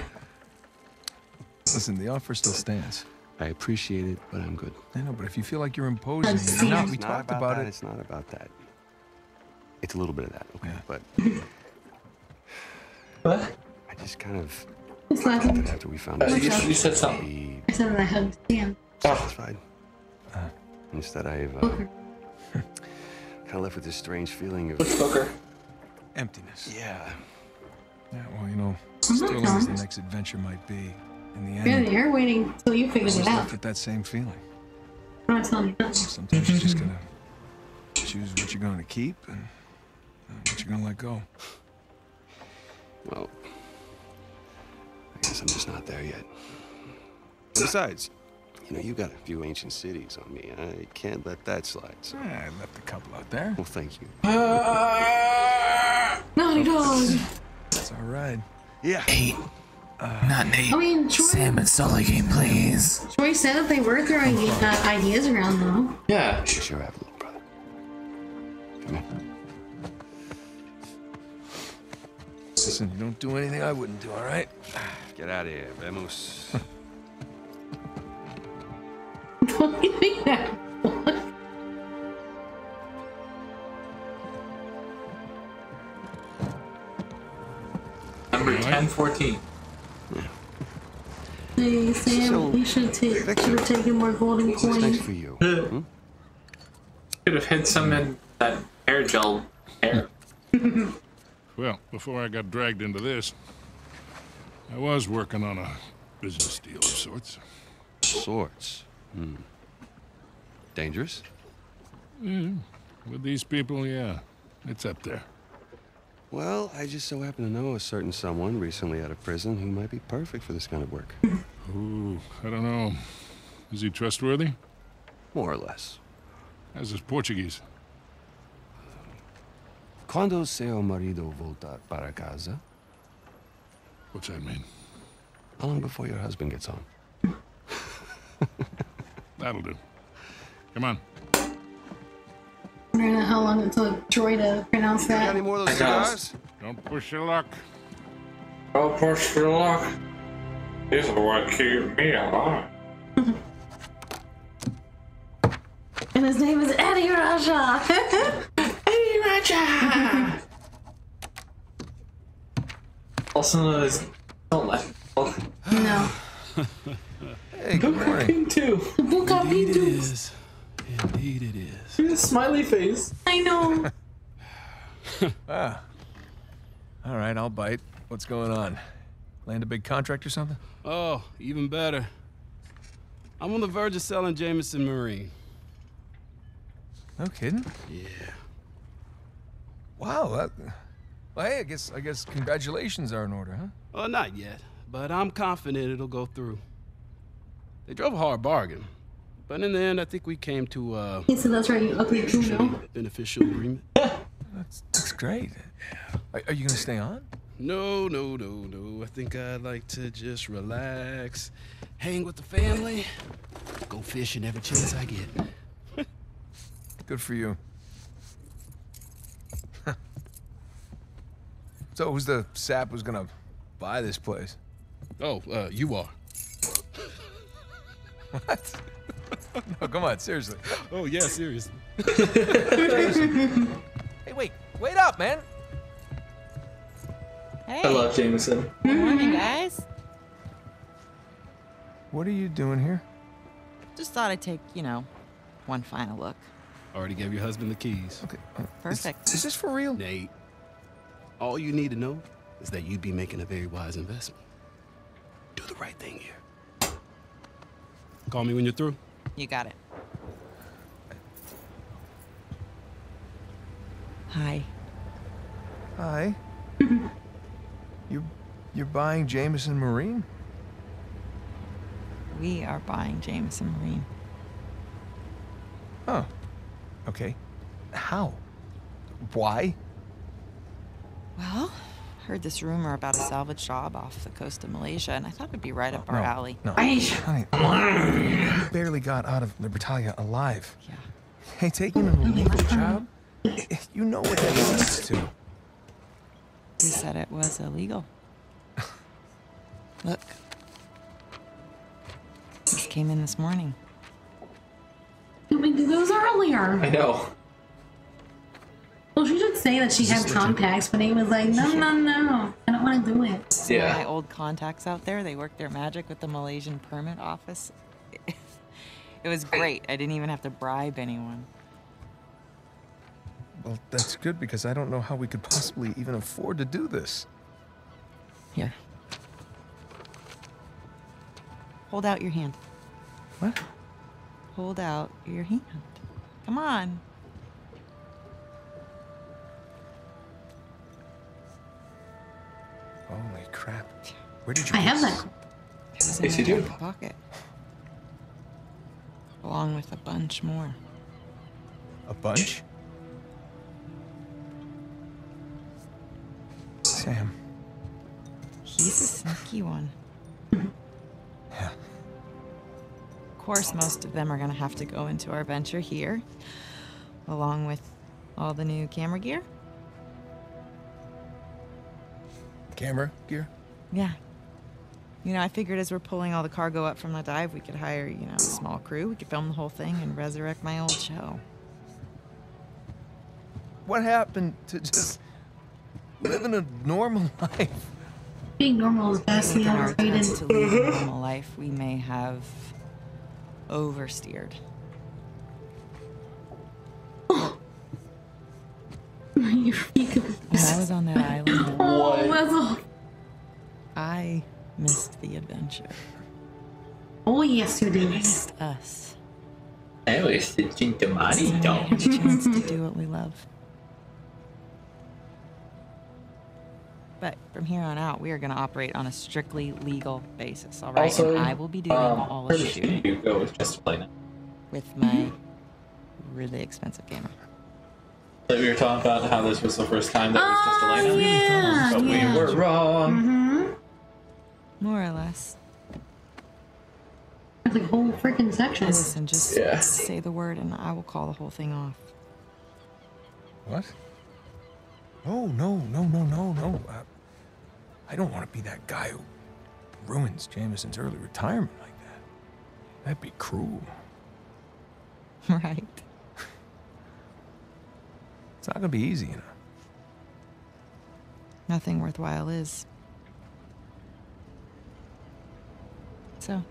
Listen, the offer still stands. I appreciate it, but I'm good. I know, but if you feel like you're imposing, I've you're not. We It's not talked about about that, it. It's not about that. It's a little bit of that, okay? But What? I just kind of It's laughing. after we found Uh, out. you, you said something. I said that I hugged Sam. satisfied. Instead, I've uh, kind of left with this strange feeling of Booker? Emptiness. yeah. Yeah, well, you know, I'm not Sterling as the next adventure might be. In the Yeah, end, you're waiting till you figure was it out. left with that same feeling. I'm not telling you that. Sometimes you just gotta choose what you're going to keep and uh, what you're going to let go. Well, I guess I'm just not there yet. Besides, you know, you got a few ancient cities on me. I can't let that slide. So. I left a couple out there. Well, thank you. Naughty dog. It's all right. Yeah. Not Nate. I mean, Troy, Sam and Sully game, please. Troy said that they were throwing uh, ideas around though. Yeah. You sure have, a little brother. Come here. Listen, you don't do anything I wouldn't do, all right? Get out of here, vemos. Don't give me that. Number 1014. Hey, Sam, So, you should take should Victor, have taken more golden What's next coins. for you? Hmm? Could have hid some in that hair gel hair. Well, before I got dragged into this, I was working on a business deal of sorts. Sorts. Hmm. Dangerous? Mm, with these people, yeah, it's up there. Well, I just so happen to know a certain someone recently out of prison who might be perfect for this kind of work. Ooh, I don't know. Is he trustworthy? More or less. How's his Portuguese? Quando seu marido voltar para casa? What's that mean? How long before your husband gets home? That'll do. Come on. I don't know how long it took Troy to pronounce Got that. any more of those I cigars? Don't push your luck. Don't push your luck. This is what keep me alive. And his name is Eddy Raja. Eddy Raja. Also known as don't let no. Hey, good morning. too. Buka Pitu. is. Indeed it is. Smiley face. I know. Ah. All right, I'll bite. What's going on? Land a big contract or something? Oh, even better. I'm on the verge of selling Jameson Marine. No kidding. Yeah. Wow. That, well, hey, I guess I guess congratulations are in order, huh? Well, not yet, but I'm confident it'll go through. They drove a hard bargain, but in the end, I think we came to uh, He said that's right, you ugly Juno. beneficial agreement. That's that's great. Are, are you gonna stay on? No, no, no, no. I think I'd like to just relax, hang with the family, go fishing every chance I get. Good for you. So who's the sap who's gonna buy this place? Oh, uh, you are. What? no, come on, seriously. Oh, yeah, seriously. Hey, wait, wait up, man. Hey, I love Jameson. good morning, guys. What are you doing here? Just thought I'd take, you know, one final look. Already gave your husband the keys. Okay. Perfect. Is, is this for real? Nate, all you need to know is that you'd be making a very wise investment. Do the right thing here. Call me when you're through. You got it. Hi. Hi. you're, you're buying Jameson Marine? We are buying Jameson Marine. Oh. Okay. How? Why? Well, heard this rumor about a salvage job off the coast of Malaysia, and I thought it'd be right up our no, alley. No. Honey, you barely got out of Libertalia alive. Yeah. Hey, taking an illegal job? You know what that leads to. Who said it was illegal? Look. This came in this morning. We did those earlier. I know. Well, she should say that she had contacts, but he was like, no, no, no. I don't want to do it. Some of my old contacts out there, they worked their magic with the Malaysian permit office. It was great. I didn't even have to bribe anyone. Well, that's good because I don't know how we could possibly even afford to do this. Here. Hold out your hand. What? Hold out your hand. Come on. Holy crap. Where did you I have that. It was in Yes, you do. back pocket. Along with a bunch more. A bunch? Sam. He's a sneaky one. Yeah. Of course, most of them are going to have to go into our venture here, along with all the new camera gear. Camera gear? Yeah. You know, I figured as we're pulling all the cargo up from the dive, we could hire, you know, a small crew. We could film the whole thing and resurrect my old show. What happened to just living a normal life? Being normal is vastly In our overrated. attempts to lead a normal life, we may have oversteered. Your feet could- When I was on that island, Oh, that's. I missed the adventure. Oh, yes, you did. Missed us. I was thinking the money So we don't. have a chance to do what we love. But from here on out, we are going to operate on a strictly legal basis, all right? Also, and I will be doing um, all where the the shooting studio go with just play now. with my really expensive camera. Like we were talking about how this was the first time that was just Elena. Oh, yeah, but yeah. we were wrong. Mm-hmm. More or less. That's like a whole freaking section. Listen, just Yeah. say the word and I will call the whole thing off. What? No, no, no, no, no, no. Uh, I don't want to be that guy who ruins Jameson's early retirement like that. That'd be cruel. right. It's not gonna be easy, you know. Nothing worthwhile is. So.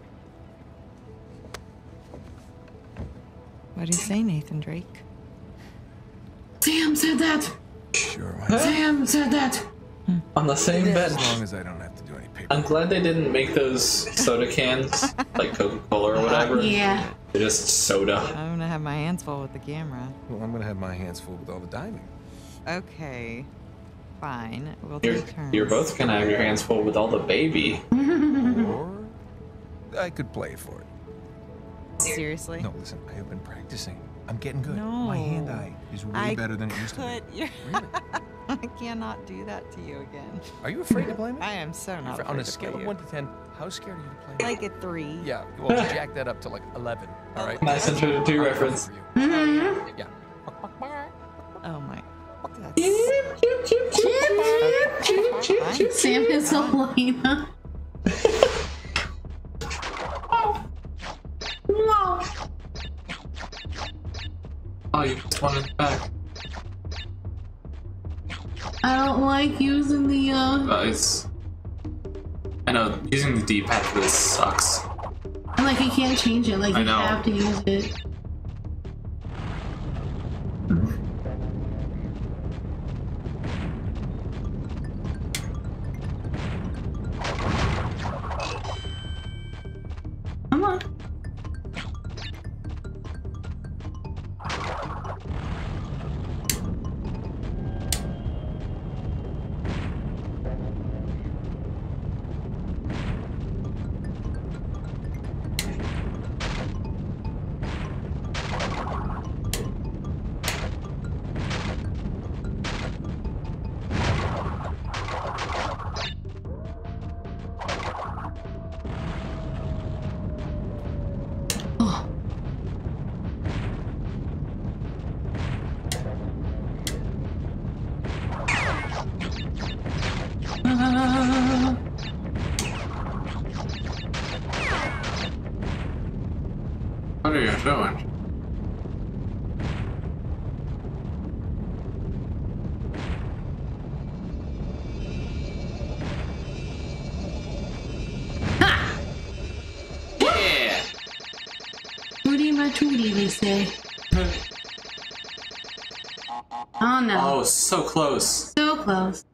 What do you say, Nathan Drake? Sam said that. Sure, why not? Sam said that. Hmm. On the same As long as I don't have to do any paper. I'm glad they didn't make those soda cans like Coca-Cola or uh, whatever. Yeah. They're just soda. I'm gonna have my hands full with the camera. Well, I'm gonna have my hands full with all the diving. Okay. Fine. We'll You're, take turns. you're both gonna have your hands full with all the baby. Or I could play for it. Seriously? No, listen, I have been practicing. I'm getting good. No. My hand-eye is way I better than it used to could. be. You're I cannot do that to you again. Are you afraid to play me? I am so not On a scale of one to ten, how scared are you to play me? Like a three. Yeah, well, jack that up to like eleven. All right. Nice intro to reference. Yeah. Oh my. Sam is Elena. Wow. Oh, you just wanted back. I don't like using the uh Guys. I know, using the D-pad for this sucks. And like you can't change it, like I you know. have to use it. You doing? Yeah! Tootie my tootie, they say. Oh no. Oh, so close. So close.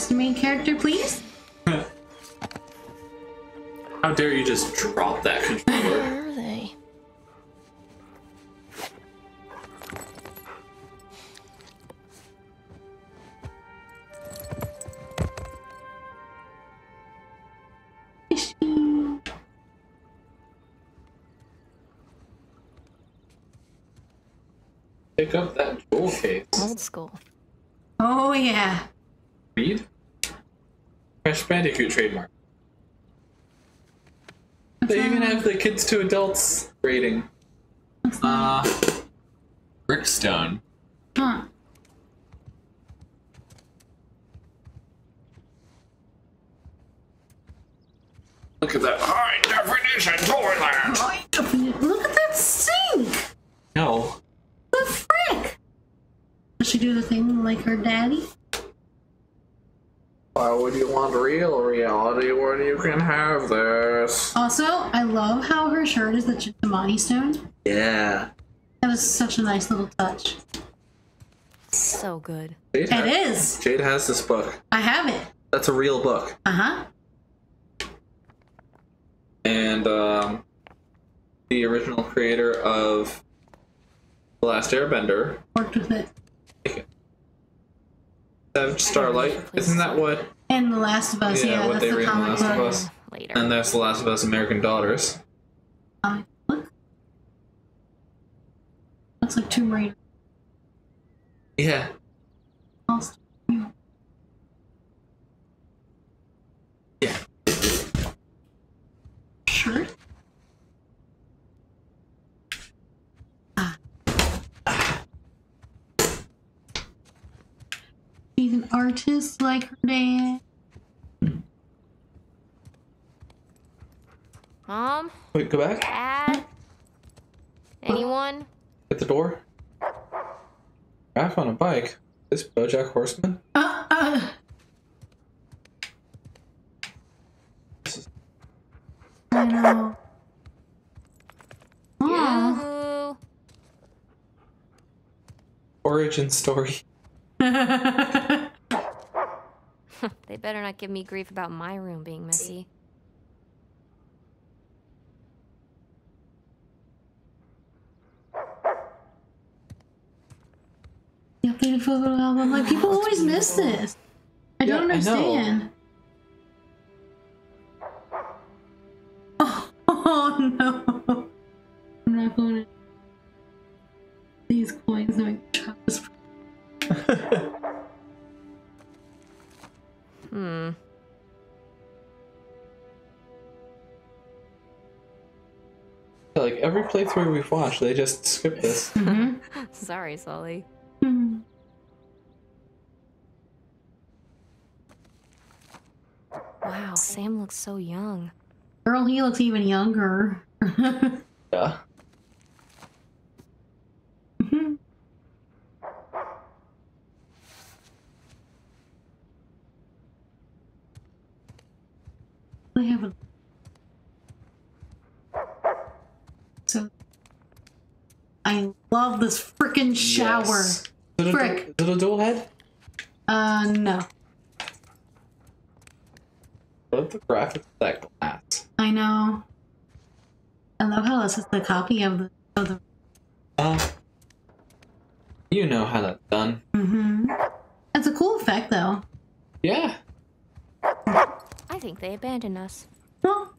Game with the main character, please? How dare you just drop that controller? Where are they? Pick up that jewel case. Old school. Oh yeah. Read? Crash Bandicoot trademark. They even have the kids to adults rating. Uh, Brickstone. Huh. Look at that high definition toilet. Look at that sink! No. The frick! Does she do the thing like her daddy? Why would you want real reality when you can have this? Also, I love how her shirt is the Chintamani stone. Yeah. That was such a nice little touch. So good. Jade It has- is. Jade has this book. I have it. That's a real book. Uh huh. And um, the original creator of The Last Airbender, Worked with it. Savage Starlight. Isn't that what? And The Last of Us, yeah, what that's they the read in The comic Last of. Us. Later. And there's The Last of Us American Daughters. Comic book. Looks like Tomb Raider. Yeah. Also, Yeah. Shirt. She's an artist like her dad. Mom? Wait, go back. Dad? Anyone? At the door. Back on a bike. This BoJack Horseman. Uh, uh. I know. Aw. Origin story. they better not give me grief about my room being messy. The updated photo album. Like people always miss this. I Yeah, don't I know. understand. Oh, no! I'm not going to. Hmm. Like every playthrough we've watched, they just skip this. Sorry, Sully. Wow, Sam looks so young. Girl, he looks even younger. Yeah. They have a. So. I love this freaking shower. Yes. Is it Frick. Is it a dual head? Uh, no. I love the graphics of that glass. I know. I love how this is the copy of the. Of the Uh, you know how that's done. Mm hmm. That's a cool effect, though. Yeah. I think they abandoned us. Well,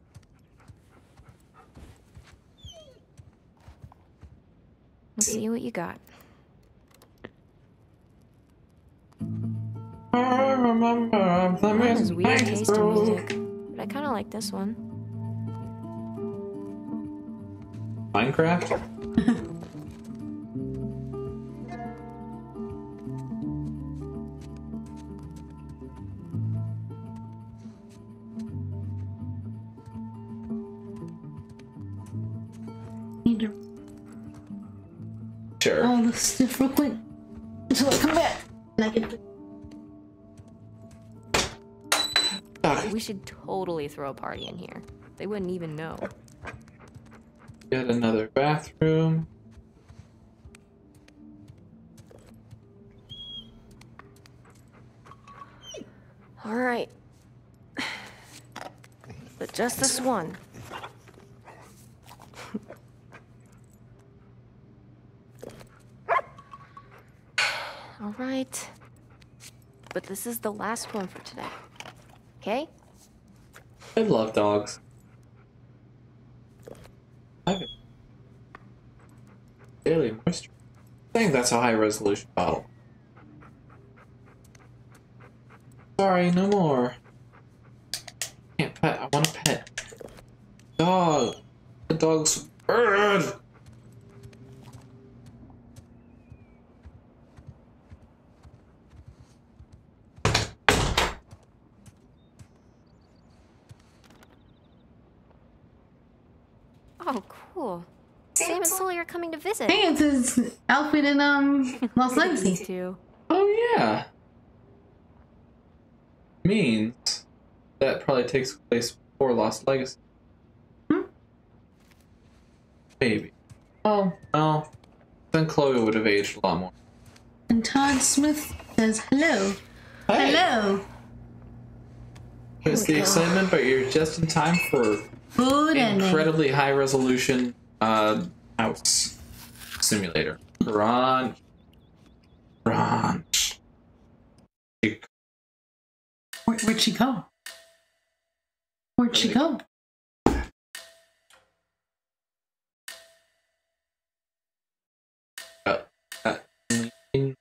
Let's see what you got. I remember of the Mine has weird taste in through. music, but I kind of like this one. Minecraft? Sure. all real quick until I come back and I get We should totally throw a party in here. They wouldn't even know. Get another bathroom. All right. But just this one. All right. But this is the last one for today. Okay? I love dogs. I Daily moisture. I think that's a high resolution bottle. Sorry, no more. Can't pet. I want a pet. Dog. The dog's bird. Oh, cool. Sam and Sully are coming to visit. Hey, it's his outfit in um Lost Legacy. too. Oh yeah. Means that probably takes place before Lost Legacy. Hmm? Maybe. Oh no. Then Chloe would have aged a lot more. And Todd Smith says hello. Hey. Hello. It's the excitement, but you're just in time for Food incredibly high resolution uh, house simulator. Run. Run. Where, where'd she go? Where'd she go? Uh, uh, in-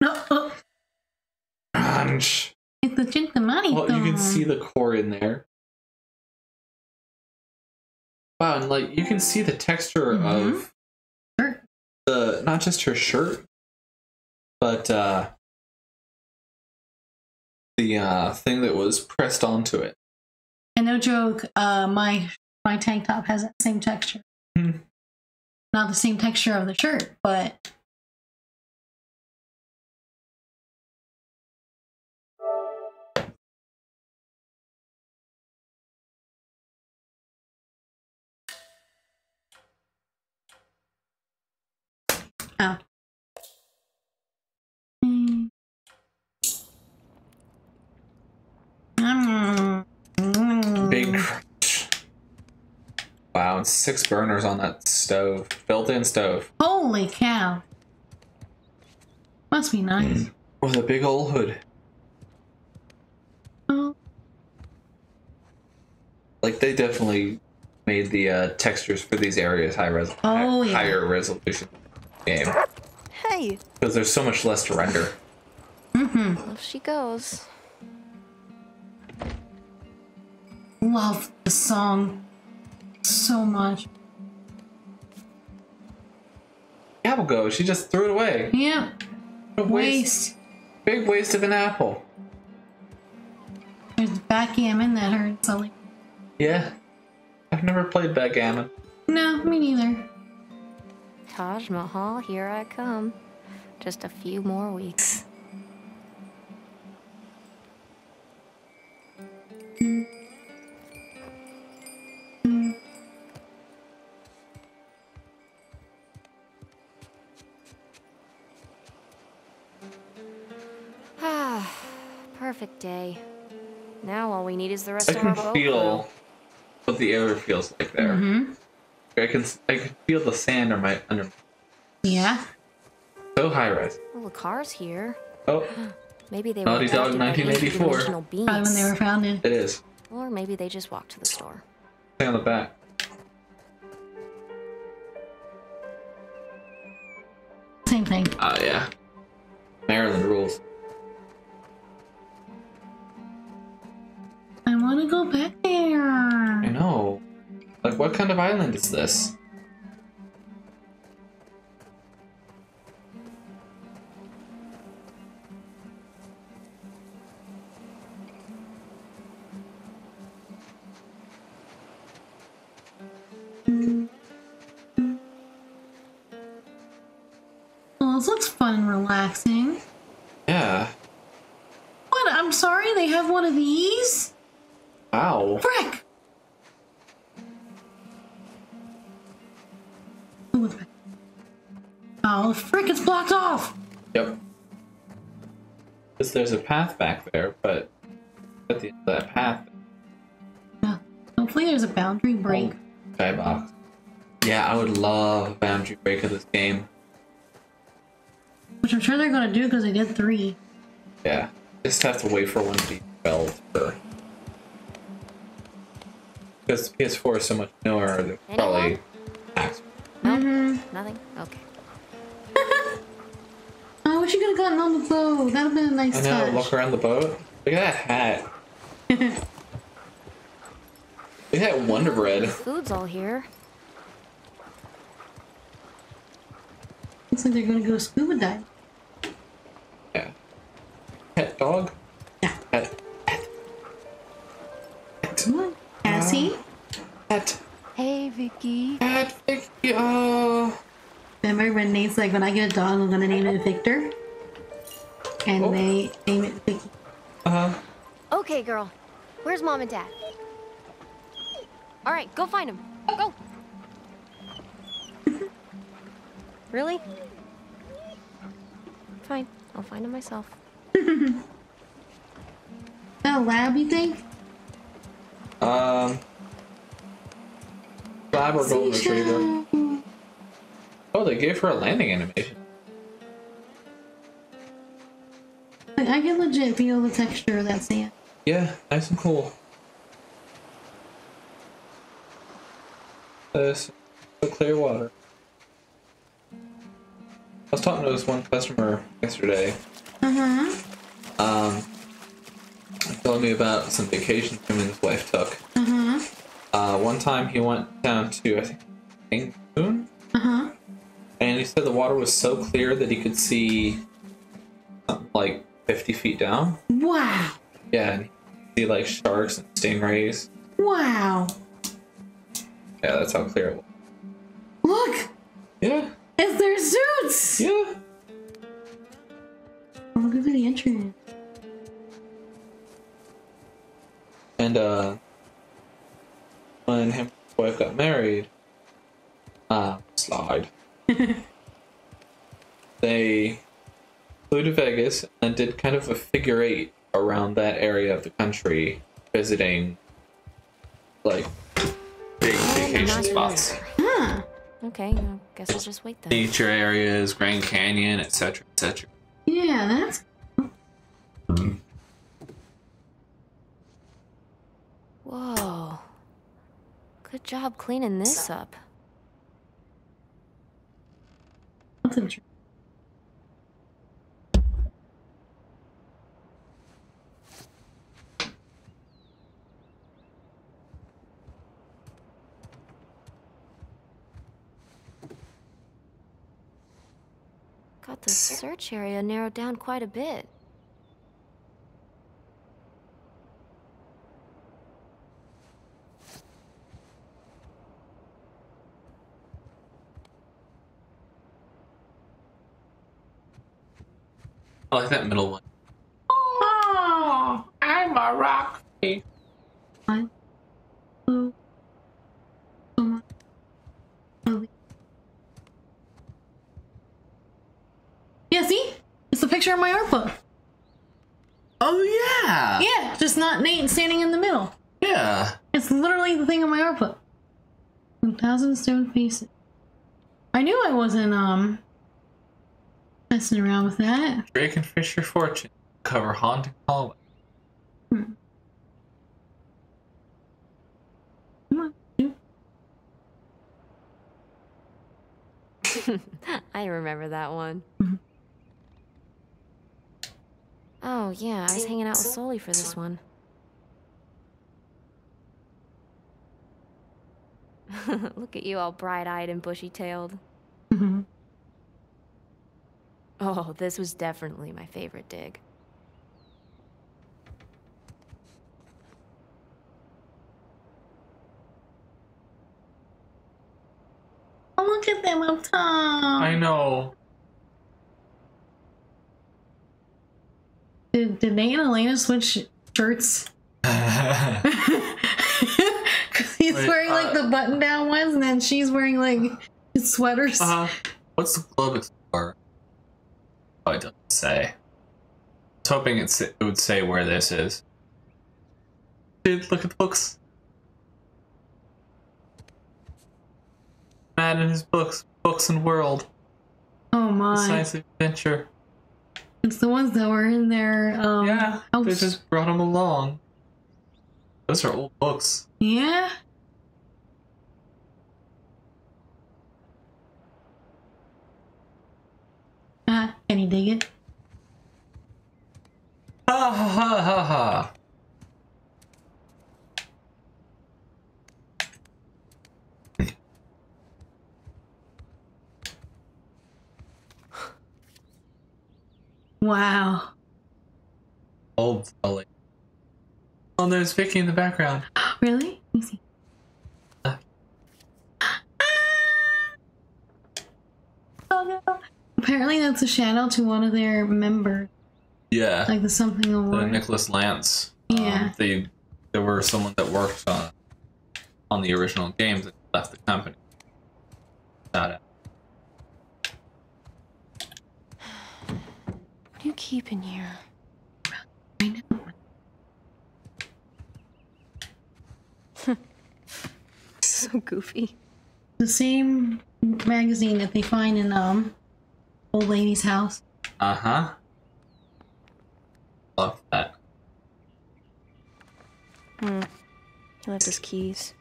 No. Oh, Crunch. it's the Chintamani. Well, you can see the core in there. Wow, and like you can see the texture of the not just her shirt, but uh the uh thing that was pressed onto it. And no joke, uh, my my tank top has that same texture. Hmm. Not the same texture of the shirt, but oh. Mm. Mm. Big crunch. Wow, and six burners on that stove. Built-in stove. Holy cow! Must be nice. With a big old hood. Oh. Like they definitely made the uh, textures for these areas high res Oh, yeah. higher resolution game. Hey, Because there's so much less to render. Mm-hmm. off she goes. Love the song so much. Apple goes, she just threw it away. Yeah. A Waste. Big waste of an apple. There's backgammon that hurt Sully. Yeah. I've never played backgammon. No, me neither. Taj Mahal, here I come. Just a few more weeks. Ah, perfect day. Now all we need is the rest I of our I can feel what the air feels like there. Mm-hmm. I can I can feel the sand under my under Yeah. so high rise. Well, the car's here. Oh, Maybe they Naughty were Dog drafted 1984. Probably when they were founded. it is. Or maybe they just walked to the store. Stay on the back. Kind of island is this? There's a path back there, but at the end of that path, Hopefully there's a boundary oh, break. skybox. Yeah, I would love a boundary break of this game. Which I'm sure they're gonna do because they did three. Yeah. Just have to wait for one to be spelled for. Because the PS4 is so much newer, they're probably gotten on the boat. That'd have been a nice I know, touch. look around the boat. Look at that hat. Look at that Wonder Bread. Food's all here. Looks like they're gonna go scuba dive. Yeah. Pet dog? Yeah. Pet. Pet. Come on, Cassie. Ah. Pet. Hey, Vicky. Pet Vicky. Oh. Remember when Nate's like, when I get a dog, I'm gonna name it Victor? And Oh. they name it Vicky. Uh huh. Okay, girl. Where's mom and dad? All right, go find them. Go. really? Fine. I'll find them myself. That a lab, you think? Um. Lab or golden retriever. Oh, they gave her a landing animation. I can legit feel the texture of that sand. Yeah, nice and cool. This so clear water. I was talking to this one customer yesterday. Uh huh. Um, telling me about some vacations him and his wife took. Uh huh. Uh, one time he went down to I think Cancun, Uh huh. and he said the water was so clear that he could see like 50 feet down. Wow. Yeah, and he see like sharks and stingrays. Wow. Yeah, that's how clear it was. Look! Yeah. It's their suits! Yeah. Oh, look at the entrance. And uh, when him and his wife got married, uh, slide. they flew to Vegas and did kind of a figure eight around that area of the country, visiting like big oh, vacation spots, Huh. Okay, I guess I'll just wait then. nature areas, Grand Canyon, etc., etc. Yeah, that's. Whoa. Good job cleaning this up. That's interesting. Got the search area narrowed down quite a bit. I like that middle one. Oh, I'm a rock. One, two, one, two. Yeah, see? It's the picture of my art book. Oh yeah. Yeah, just not Nate standing in the middle. Yeah. It's literally the thing on my art book. A thousand stone faces. I knew I wasn't um messing around with that. Drake and Fisher Fortune cover haunted hallway. Hmm. Come on. I remember that one. Oh, yeah, I was hanging out with Sully for this one. Look at you all bright-eyed and bushy-tailed. Oh, this was definitely my favorite dig. Oh, look at them up top. I know. Did, did Nate and Elena switch shirts? Because he's Wait, wearing like uh, the button down ones, and then she's wearing like sweaters. Uh-huh. What's the Globe Explorer? Oh, it doesn't say. I was hoping it's, it would say where this is. Dude, look at the books. Mad in his books. Books and World. Oh The my! Science Adventure. It's the ones that were in there. um. Yeah, they house. just brought them along. Those are old books. Yeah. Uh, can you dig it? Ha ha ha ha ha. Wow. Old Sully. Oh, there's Vicky in the background. Really? Let me see. Oh no. Apparently that's a shout out to one of their members, Yeah. like the something the. Nicholas Lance. Yeah. Um, they there were someone that worked on on the original games that left the company. Shout out. What do you keep in here? I know. so goofy. The same magazine that they find in um old lady's house. Uh huh. Love that. Hmm. He left his keys.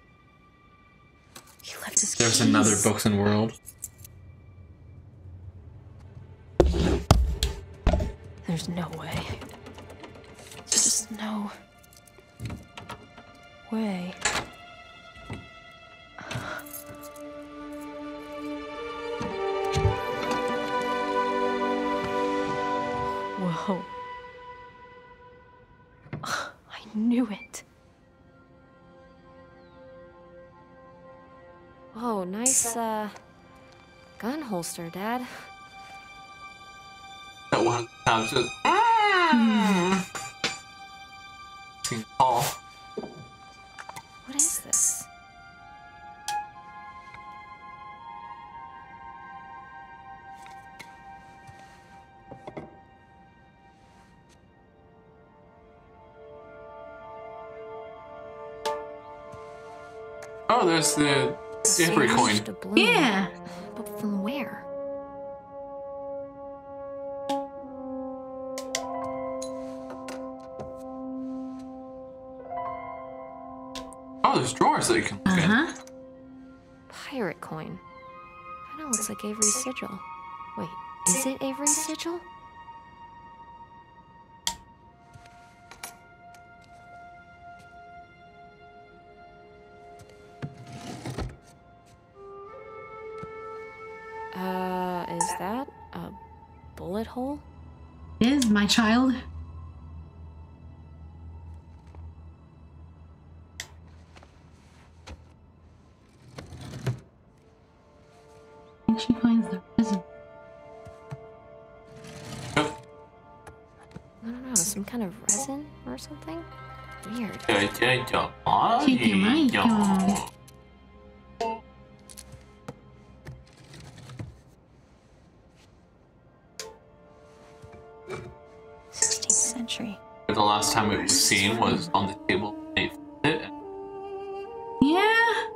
He left his There's keys. There's another Books and World. There's no way. There's just no way. Knew it. Oh, nice, uh, gun holster, Dad. That one time just. Mm. There's the Avery coin. Yeah. But from where? Oh, there's drawers that you can look Uh in. huh. Pirate coin. Kinda looks like Avery's sigil. Wait, is it Avery's sigil? My child. I think she finds the resin. I don't know, some kind of resin or something? Weird. Time was seen was on the table. They found it. Yeah.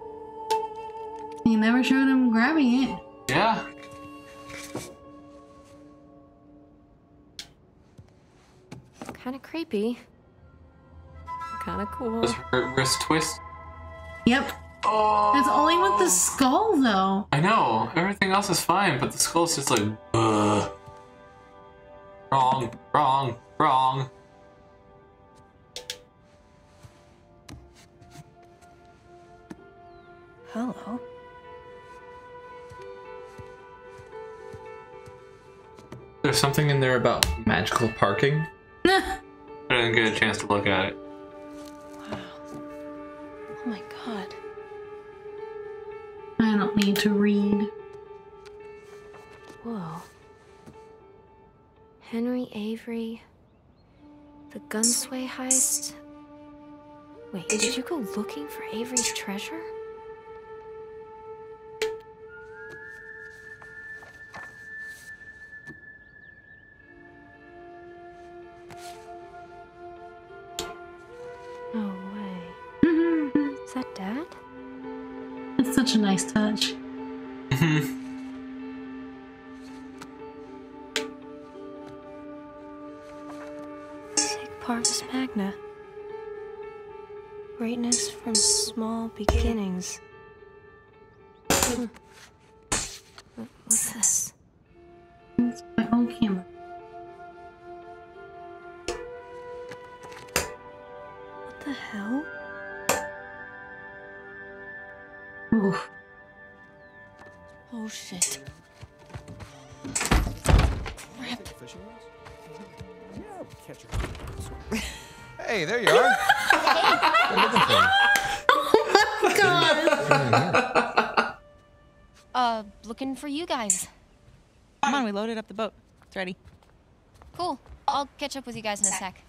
He never showed him grabbing it. Yeah. Kinda creepy. Kinda cool. Was her wrist twist? Yep. Oh. It's only with the skull though. I know. Everything else is fine, but the skull's just like, Ugh. wrong, wrong, Wrong. Hello. There's something in there about magical parking. I didn't get a chance to look at it. Wow. Oh my god. I don't need to read. Whoa. Henry Avery. The Gunsway heist. Wait, did you go looking for Avery's treasure? Beginnings. Guys. Come on, we loaded up the boat. It's ready. Cool. I'll catch up with you guys in a sec.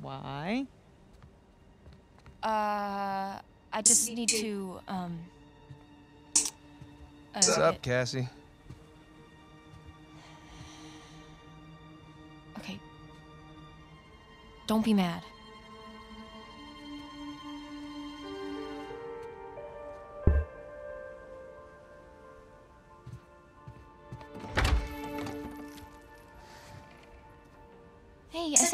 Why? Uh, I just need to, um... Uh, What's up, Cassie? Okay. Don't be mad.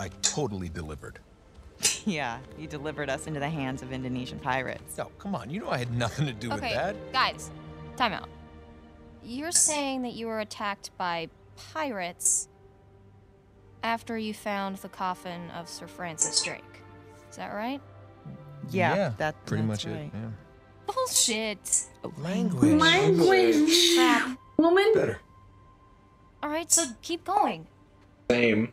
I totally delivered. yeah, you delivered us into the hands of Indonesian pirates. No, come on. You know I had nothing to do with okay, that. guys, time out. You're saying that you were attacked by pirates after you found the coffin of Sir Francis Drake. Is that right? Yeah, that- pretty that's much right. it. Yeah. Bullshit. Language. Language. Crap. Woman. Better. All right, so keep going. Same.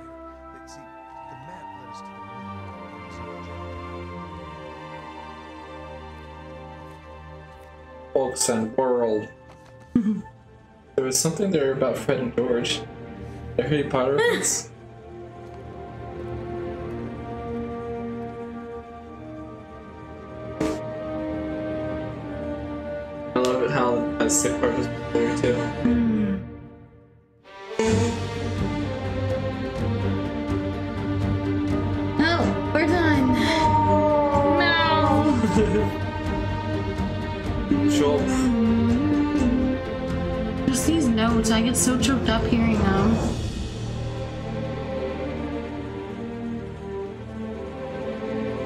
Books and world. there was something there about Fred and George. The Harry Potter reference. I love it how that sick part was there too. Notes, I get so choked up hearing them.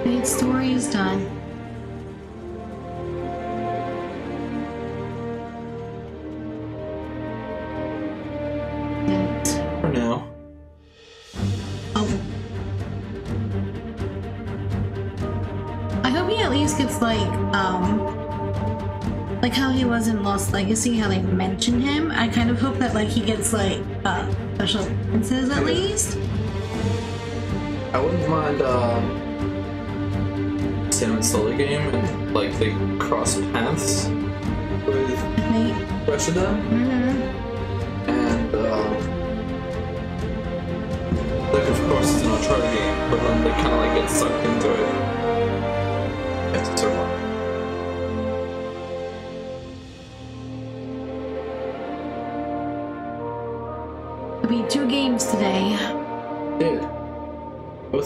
Nate's story is done. Legacy, how they mentioned him. I kind of hope that like he gets like uh, special appearances at least. I wouldn't mind Sam and Sully game and like they cross paths with of them. And um like of course it's an Uncharted game, but then they kinda like get sucked into it. You have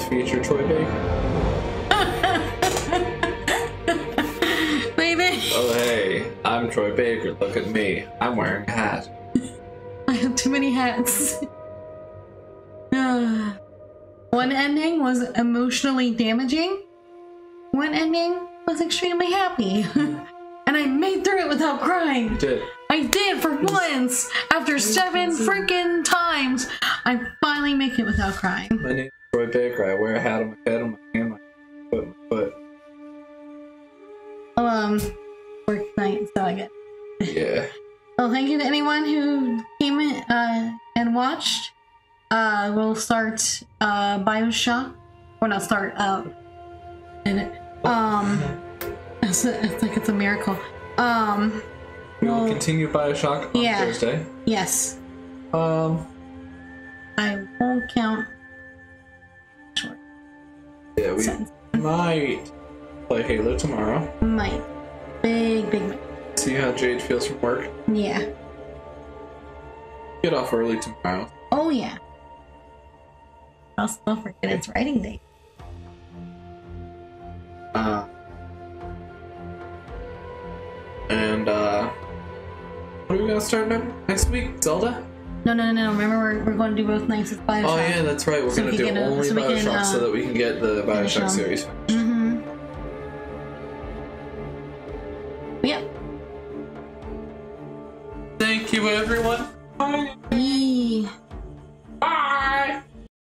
feature Troy Baker. Baby, Oh hey, I'm Troy Baker. Look at me. I'm wearing a hat. I have too many hats. One ending was emotionally damaging. One ending was extremely happy. and I made through it without crying. You Did. I did for once. After seven freaking times, I finally make it without crying. My name's Troy Baker. I wear a hat on my head, on my hand, my foot, my foot. Well, um, work tonight, so I get. Yeah. Well, thank you to anyone who came in uh, and watched. Uh, we'll start uh, Bioshock. Or not start. Uh, and um, it's, it's like it's a miracle. Um, We will well, continue Bioshock on yeah. Thursday. yes, Um, I won't count. Yeah, we might play Halo tomorrow. Might big big. See how Jade feels from work. Yeah. Get off early tomorrow. Oh yeah. Also, don't forget it's writing day. Uh, and uh, what are we gonna start next week? Zelda? No, no, no, no. Remember, we're, we're going to do both nights with Bioshock. Oh, yeah, that's right. We're so going to do uh, only so Bioshock can, uh, so that we can get the Bioshock series. Mm hmm. Yep. Thank you, everyone. Bye. Bye.